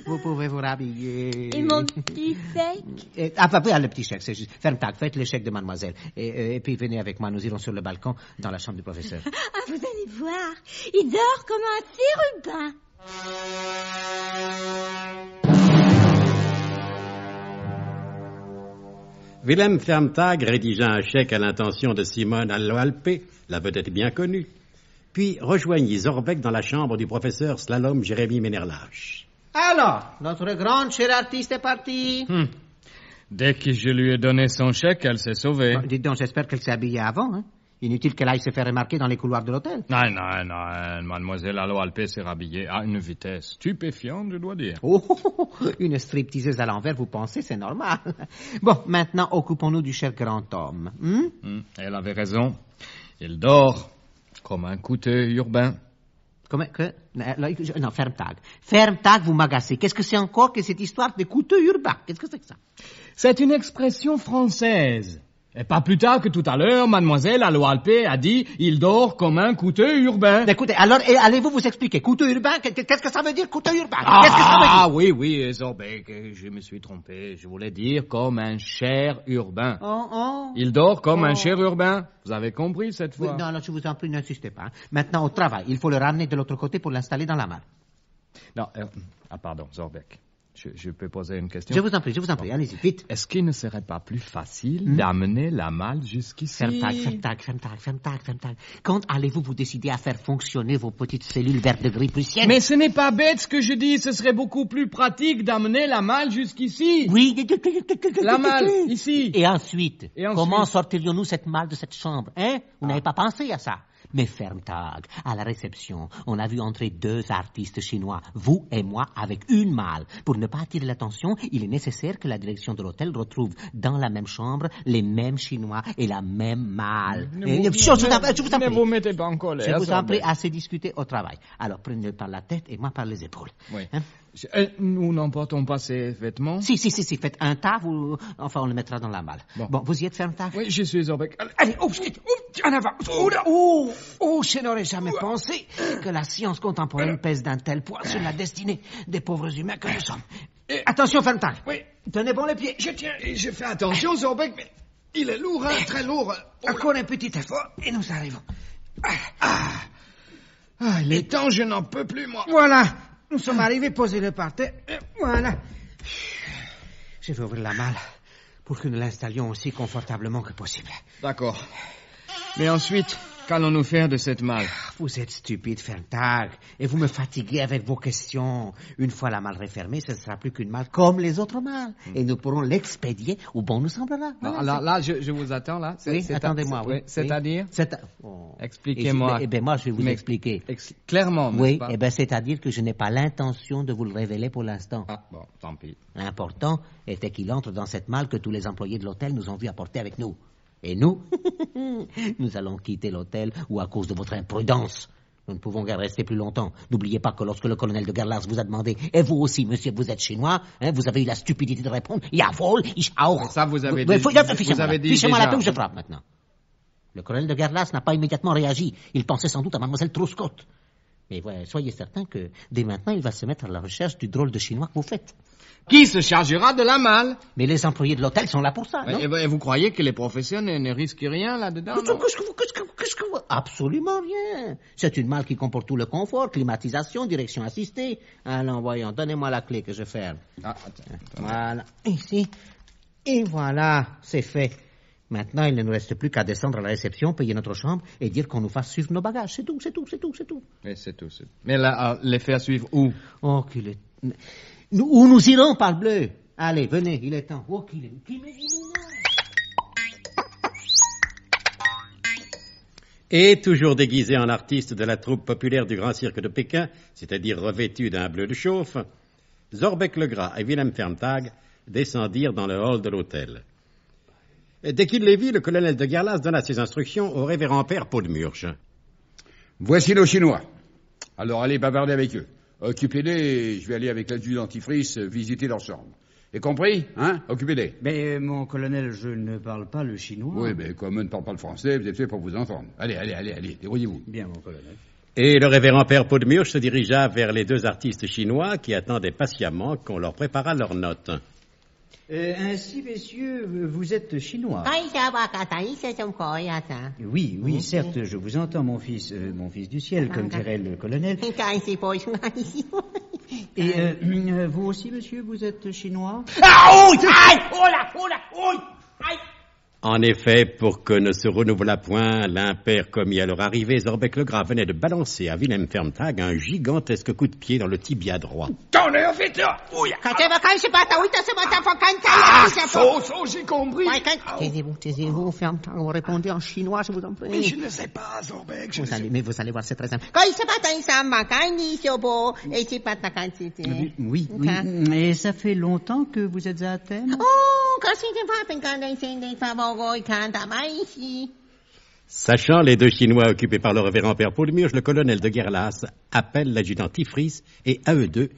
Vous pouvez vous rhabiller. Et mon petit chèque Et- ah, oui, ah, le petit chèque, c'est juste. Ferme tac, faites le chèque de mademoiselle. Et, euh, et puis venez avec moi, nous irons sur le balcon dans la chambre du professeur. Ah, vous allez voir, il dort comme un chérubin. Willem Fermtag rédigea un chèque à l'intention de Simone Alloalpe, la vedette bien connue, puis rejoignit Zorbeck dans la chambre du professeur Slalom Jérémy Ménerlach. Alors, notre grande chère artiste est partie. Hmm. Dès que je lui ai donné son chèque, elle s'est sauvée. Bon, dites donc, j'espère qu'elle s'est habillée avant. Hein? Inutile qu'elle aille se faire remarquer dans les couloirs de l'hôtel. Non, non, non, mademoiselle Aloalpé s'est rhabillée à une vitesse stupéfiante, je dois dire. Oh, une stripteaseuse à l'envers, vous pensez, c'est normal. Bon, maintenant, occupons-nous du cher grand homme. hmm? Hmm, Elle avait raison. Il dort comme un couteau urbain. Comment que euh, Non, ferme tag. Ferme tag, vous m'agacez. Qu'est-ce que c'est encore que cette histoire de couteau urbain Qu'est-ce que c'est que ça? C'est une expression française. Et pas plus tard que tout à l'heure, mademoiselle Aloalpé a dit « il dort comme un couteau urbain ». Écoutez, alors, allez-vous vous expliquer? Couteau urbain? Que- que- Qu'est-ce que ça veut dire, couteau urbain? Qu'est-ce que ça veut dire? Ah oui, oui, Zorbeck, je me suis trompé. Je voulais dire comme un cher urbain. Oh, oh. Il dort comme un Oh. cher urbain. Vous avez compris cette Oui, fois non, non, je vous en prie, n'insistez pas. hein. Maintenant, au travail, il faut le ramener de l'autre côté pour l'installer dans la malle. Non, euh, ah pardon, Zorbeck. Je, je peux poser une question? Je vous en prie, je vous en prie, allez-y, vite. Est-ce qu'il ne serait pas plus facile Hmm? d'amener la malle jusqu'ici? Ferme tag, ferme tag, ferme tag, ferme tag, ferme tag. Quand allez-vous vous décider à faire fonctionner vos petites cellules vertes de gris prussiennes Mais ce n'est pas bête ce que je dis, ce serait beaucoup plus pratique d'amener la malle jusqu'ici. Oui, La malle, ici. Et ensuite, Et ensuite comment sortirions-nous cette malle de cette chambre Hein? Vous n'avez pas pensé à ça? Mais ferme tag, à la réception, on a vu entrer deux artistes chinois, vous et moi, avec une malle. Pour ne pas attirer l'attention, il est nécessaire que la direction de l'hôtel retrouve dans la même chambre les mêmes Chinois et la même malle. Ne Et- vous- je vous en- je vous en ne prie. vous mettez pas en colère. Je vous en prie, assez discuter au travail. Alors, prenez-le par la tête et moi par les épaules. Oui. Hein nous n'emportons pas ces vêtements Si, si, si, si, faites un tas, vous... enfin, on le mettra dans la malle. Bon, vous y êtes ferme tag Oui, je suis Zorbeck. Allez, oh, oh, en avant. Oh, oh, oh, je n'aurais jamais pensé que la science contemporaine pèse d'un tel poids sur la destinée des pauvres humains que nous sommes. Attention, ferme tag Oui. Tenez bon les pieds. Je tiens et je fais attention, Zorbeck, mais il est lourd, hein, très lourd. Encore un petit effort et nous arrivons. Ah, il est temps, je n'en peux plus, moi. Voilà, nous sommes arrivés, posez-le par terre. Voilà. Je vais ouvrir la malle pour que nous l'installions aussi confortablement que possible. D'accord. Mais ensuite, qu'allons-nous faire de cette malle? Vous êtes stupide, Ferntag, et vous me fatiguez avec vos questions. Une fois la malle refermée, ce ne sera plus qu'une malle comme les autres malles, et nous pourrons l'expédier où bon nous semblera. Non, Voilà, là, je, je vous attends, là. Oui, attendez-moi, c'est- oui. C'est-à-dire C'est à- Oh. Expliquez-moi. Eh bien, moi, je vais vous Mais- expliquer. Ex- clairement, Oui, pas eh ben, c'est-à-dire que je n'ai pas l'intention de vous le révéler pour l'instant. Ah, bon, tant pis. L'important était qu'il entre dans cette malle que tous les employés de l'hôtel nous ont vu apporter avec nous. Et nous, nous allons quitter l'hôtel ou à cause de votre imprudence. Nous ne pouvons guère rester plus longtemps. N'oubliez pas que lorsque le colonel de Gerlas vous a demandé, et vous aussi, monsieur, vous êtes chinois, hein, vous avez eu la stupidité de répondre, jawohl, ich auch. Ça, vous avez Oui, dit- vous avez dit fichez-moi la paix ou je frappe maintenant. Le colonel de Gerlas n'a pas immédiatement réagi. Il pensait sans doute à mademoiselle Truscott. Mais ouais, soyez certain que dès maintenant, il va se mettre à la recherche du drôle de chinois que vous faites. Qui se chargera de la malle Mais les employés de l'hôtel sont là pour ça, non et, et vous croyez que les professeurs ne, risquent rien là-dedans. Absolument rien. C'est une malle qui comporte tout le confort, climatisation, direction assistée. Allons, voyons, donnez-moi la clé que je ferme. Ah, attends, attends. Voilà, ici. Et voilà, c'est fait. Maintenant, il ne nous reste plus qu'à descendre à la réception, payer notre chambre et dire qu'on nous fasse suivre nos bagages. C'est tout, c'est tout, c'est tout, c'est tout. Oui, c'est tout. c'est- Mais là, euh, les faire suivre où? Oh, qu'il est... Nous, où nous irons, parbleu Allez, venez, il est temps. Oh, qu'il est... qu'il est- Et, toujours déguisé en artiste de la troupe populaire du Grand Cirque de Pékin, c'est-à-dire revêtu d'un bleu de chauffe, Zorbeck Legras et Willem Fermtag descendirent dans le hall de l'hôtel. Et Dès qu'il les vit, le colonel de Gerlas donna ses instructions au révérend père Podmurge. Voici nos Chinois. Alors allez bavarder avec eux. Occupez-les je vais aller avec l'adjudant dentifrice visiter leur chambre. Et compris Hein Occupez-les. Mais, euh, mon colonel, je ne parle pas le chinois. Oui, mais comme eux ne parlent pas le français, vous êtes fait pour vous entendre. Allez, allez, allez, allez, débrouillez-vous. Bien, mon colonel. Et le révérend père Podmurge se dirigea vers les deux artistes chinois qui attendaient patiemment qu'on leur préparât leurs notes. Euh, ainsi, messieurs, vous êtes chinois. Oui, oui, certes, je vous entends, mon fils, euh, mon fils du ciel, comme dirait le colonel. Et euh, vous aussi, monsieur, vous êtes chinois? Ah ai oh la oh la oi ai. En effet, pour que ne se renouvelât point l'impair commis à leur arrivée, Zorbeck le Gras venait de balancer à Willem Fermtag un gigantesque coup de pied dans le tibia droit. Oui. Ah, faux, faux, j'ai compris. Quand- Taisez-vous, taisez-vous, ferme vous répondez en chinois, je vous en prie. Mais je ne sais pas, Zorbeck. je Vous allez, mais vous allez voir, c'est très simple. So te. Oui, oui. Et ça fait longtemps que vous êtes à Athènes? Oh, Sachant les deux Chinois occupés par le révérend père Podmurge, le colonel de Gerlas appelle l'adjudant Tifris et à eux deux,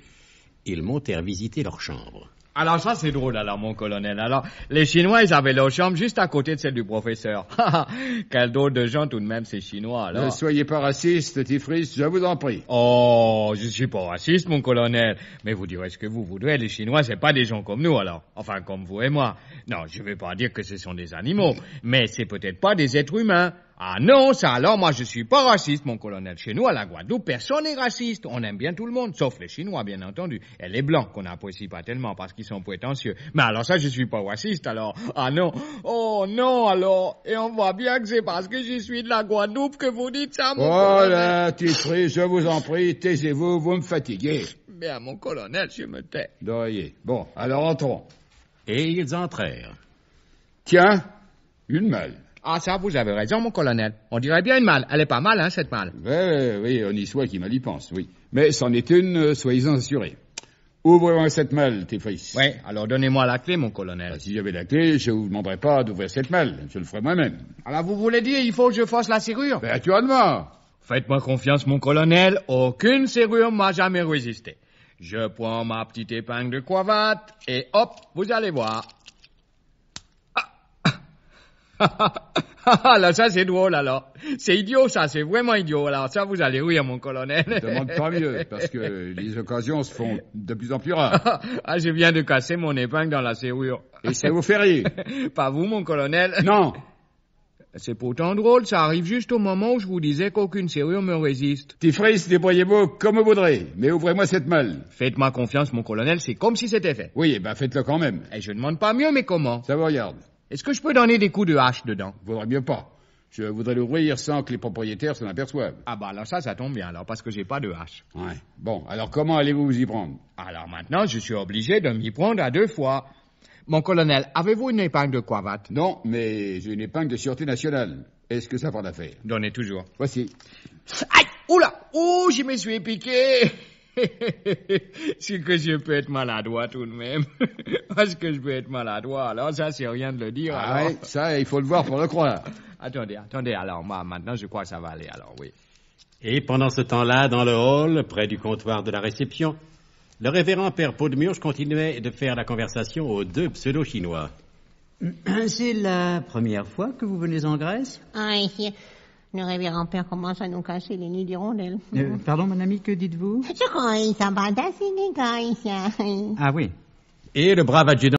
ils montèrent visiter leur chambre. Alors ça c'est drôle alors mon colonel. Alors les Chinois ils avaient leur chambre juste à côté de celle du professeur. Quel drôle de gens tout de même ces Chinois Ne alors. soyez pas raciste, Tifris, je vous en prie. Oh, je suis pas raciste mon colonel. Mais vous direz ce que vous voudrez, les Chinois c'est pas des gens comme nous alors. Enfin comme vous et moi. Non, je vais pas dire que ce sont des animaux, mais c'est peut-être pas des êtres humains. Ah non, ça alors moi je suis pas raciste mon colonel. Chez nous à la Guadeloupe, personne n'est raciste. On aime bien tout le monde, sauf les Chinois bien entendu. Et les Blancs qu'on n'apprécie pas tellement parce qu'ils sont prétentieux. Mais alors ça je suis pas raciste alors. Ah non, oh non alors. Et on voit bien que c'est parce que je suis de la Guadeloupe que vous dites ça mon colonel. Voilà, Tifris, je vous en prie, taisez-vous, vous me fatiguez. Bien mon colonel, je me tais. Doyer. Bon, alors entrons. Et ils entrèrent. Tiens, une malle. Ah ça vous avez raison mon colonel. On dirait bien une malle. Elle est pas mal hein cette malle. Oui, oui, on y soit qui mal y pense, oui. Mais c'en est une, euh, soyez-en assurés. Ouvrez-moi cette malle, Tifris. Oui, alors donnez-moi la clé mon colonel. Ah, Si j'avais la clé, je vous demanderais pas d'ouvrir cette malle. Je le ferai moi-même. Alors vous voulez dire il faut que je fasse la serrure? Ben, naturellement. Faites-moi confiance, mon colonel. Aucune serrure m'a jamais résisté. Je prends ma petite épingle de cravate et hop, vous allez voir. Ah, là, ça, c'est drôle, alors. C'est idiot, ça, c'est vraiment idiot. Alors, ça, vous allez rire, mon colonel. Ne demande pas mieux, parce que les occasions se font de plus en plus rares. ah, je viens de casser mon épingle dans la serrure. Et ça vous fait rire Pas vous, mon colonel. Non. C'est pourtant drôle, ça arrive juste au moment où je vous disais qu'aucune serrure me résiste. Tifris, débrouillez-vous comme vous voudrez, mais ouvrez-moi cette malle. Faites-moi confiance, mon colonel, c'est comme si c'était fait. Oui, eh ben faites-le quand même. Et je demande pas mieux, mais comment? Ça vous regarde. Est-ce que je peux donner des coups de hache dedans? Vaudrait mieux pas. Je voudrais l'ouvrir sans que les propriétaires s'en aperçoivent. Ah bah alors ça, ça tombe bien, alors, parce que j'ai pas de hache. Ouais. Bon, alors comment allez-vous vous y prendre? Alors maintenant, je suis obligé de m'y prendre à deux fois. Mon colonel, avez-vous une épingle de cravate? Non, mais j'ai une épingle de sûreté nationale. Est-ce que ça fera l'affaire Donnez toujours. Voici. Aïe Oula Oh, je me suis piqué C'est que je peux être maladroit tout de même. Parce que je peux être maladroit, alors ça, c'est rien de le dire. Ah alors. ouais, ça, il faut le voir pour le croire. Attendez, attendez, alors moi, maintenant, je crois que ça va aller, alors oui. Et pendant ce temps-là, dans le hall, près du comptoir de la réception, le révérend père Podmurge continuait de faire la conversation aux deux pseudo-chinois. C'est la première fois que vous venez en Grèce? Ah, ici, le révérend père commence à nous casser les nids d'hirondelles. Euh, Pardon, mon ami, que dites-vous? Je crois qu'il s'en va d'assez, les gars, ici. Ah oui. Et le brave adjudant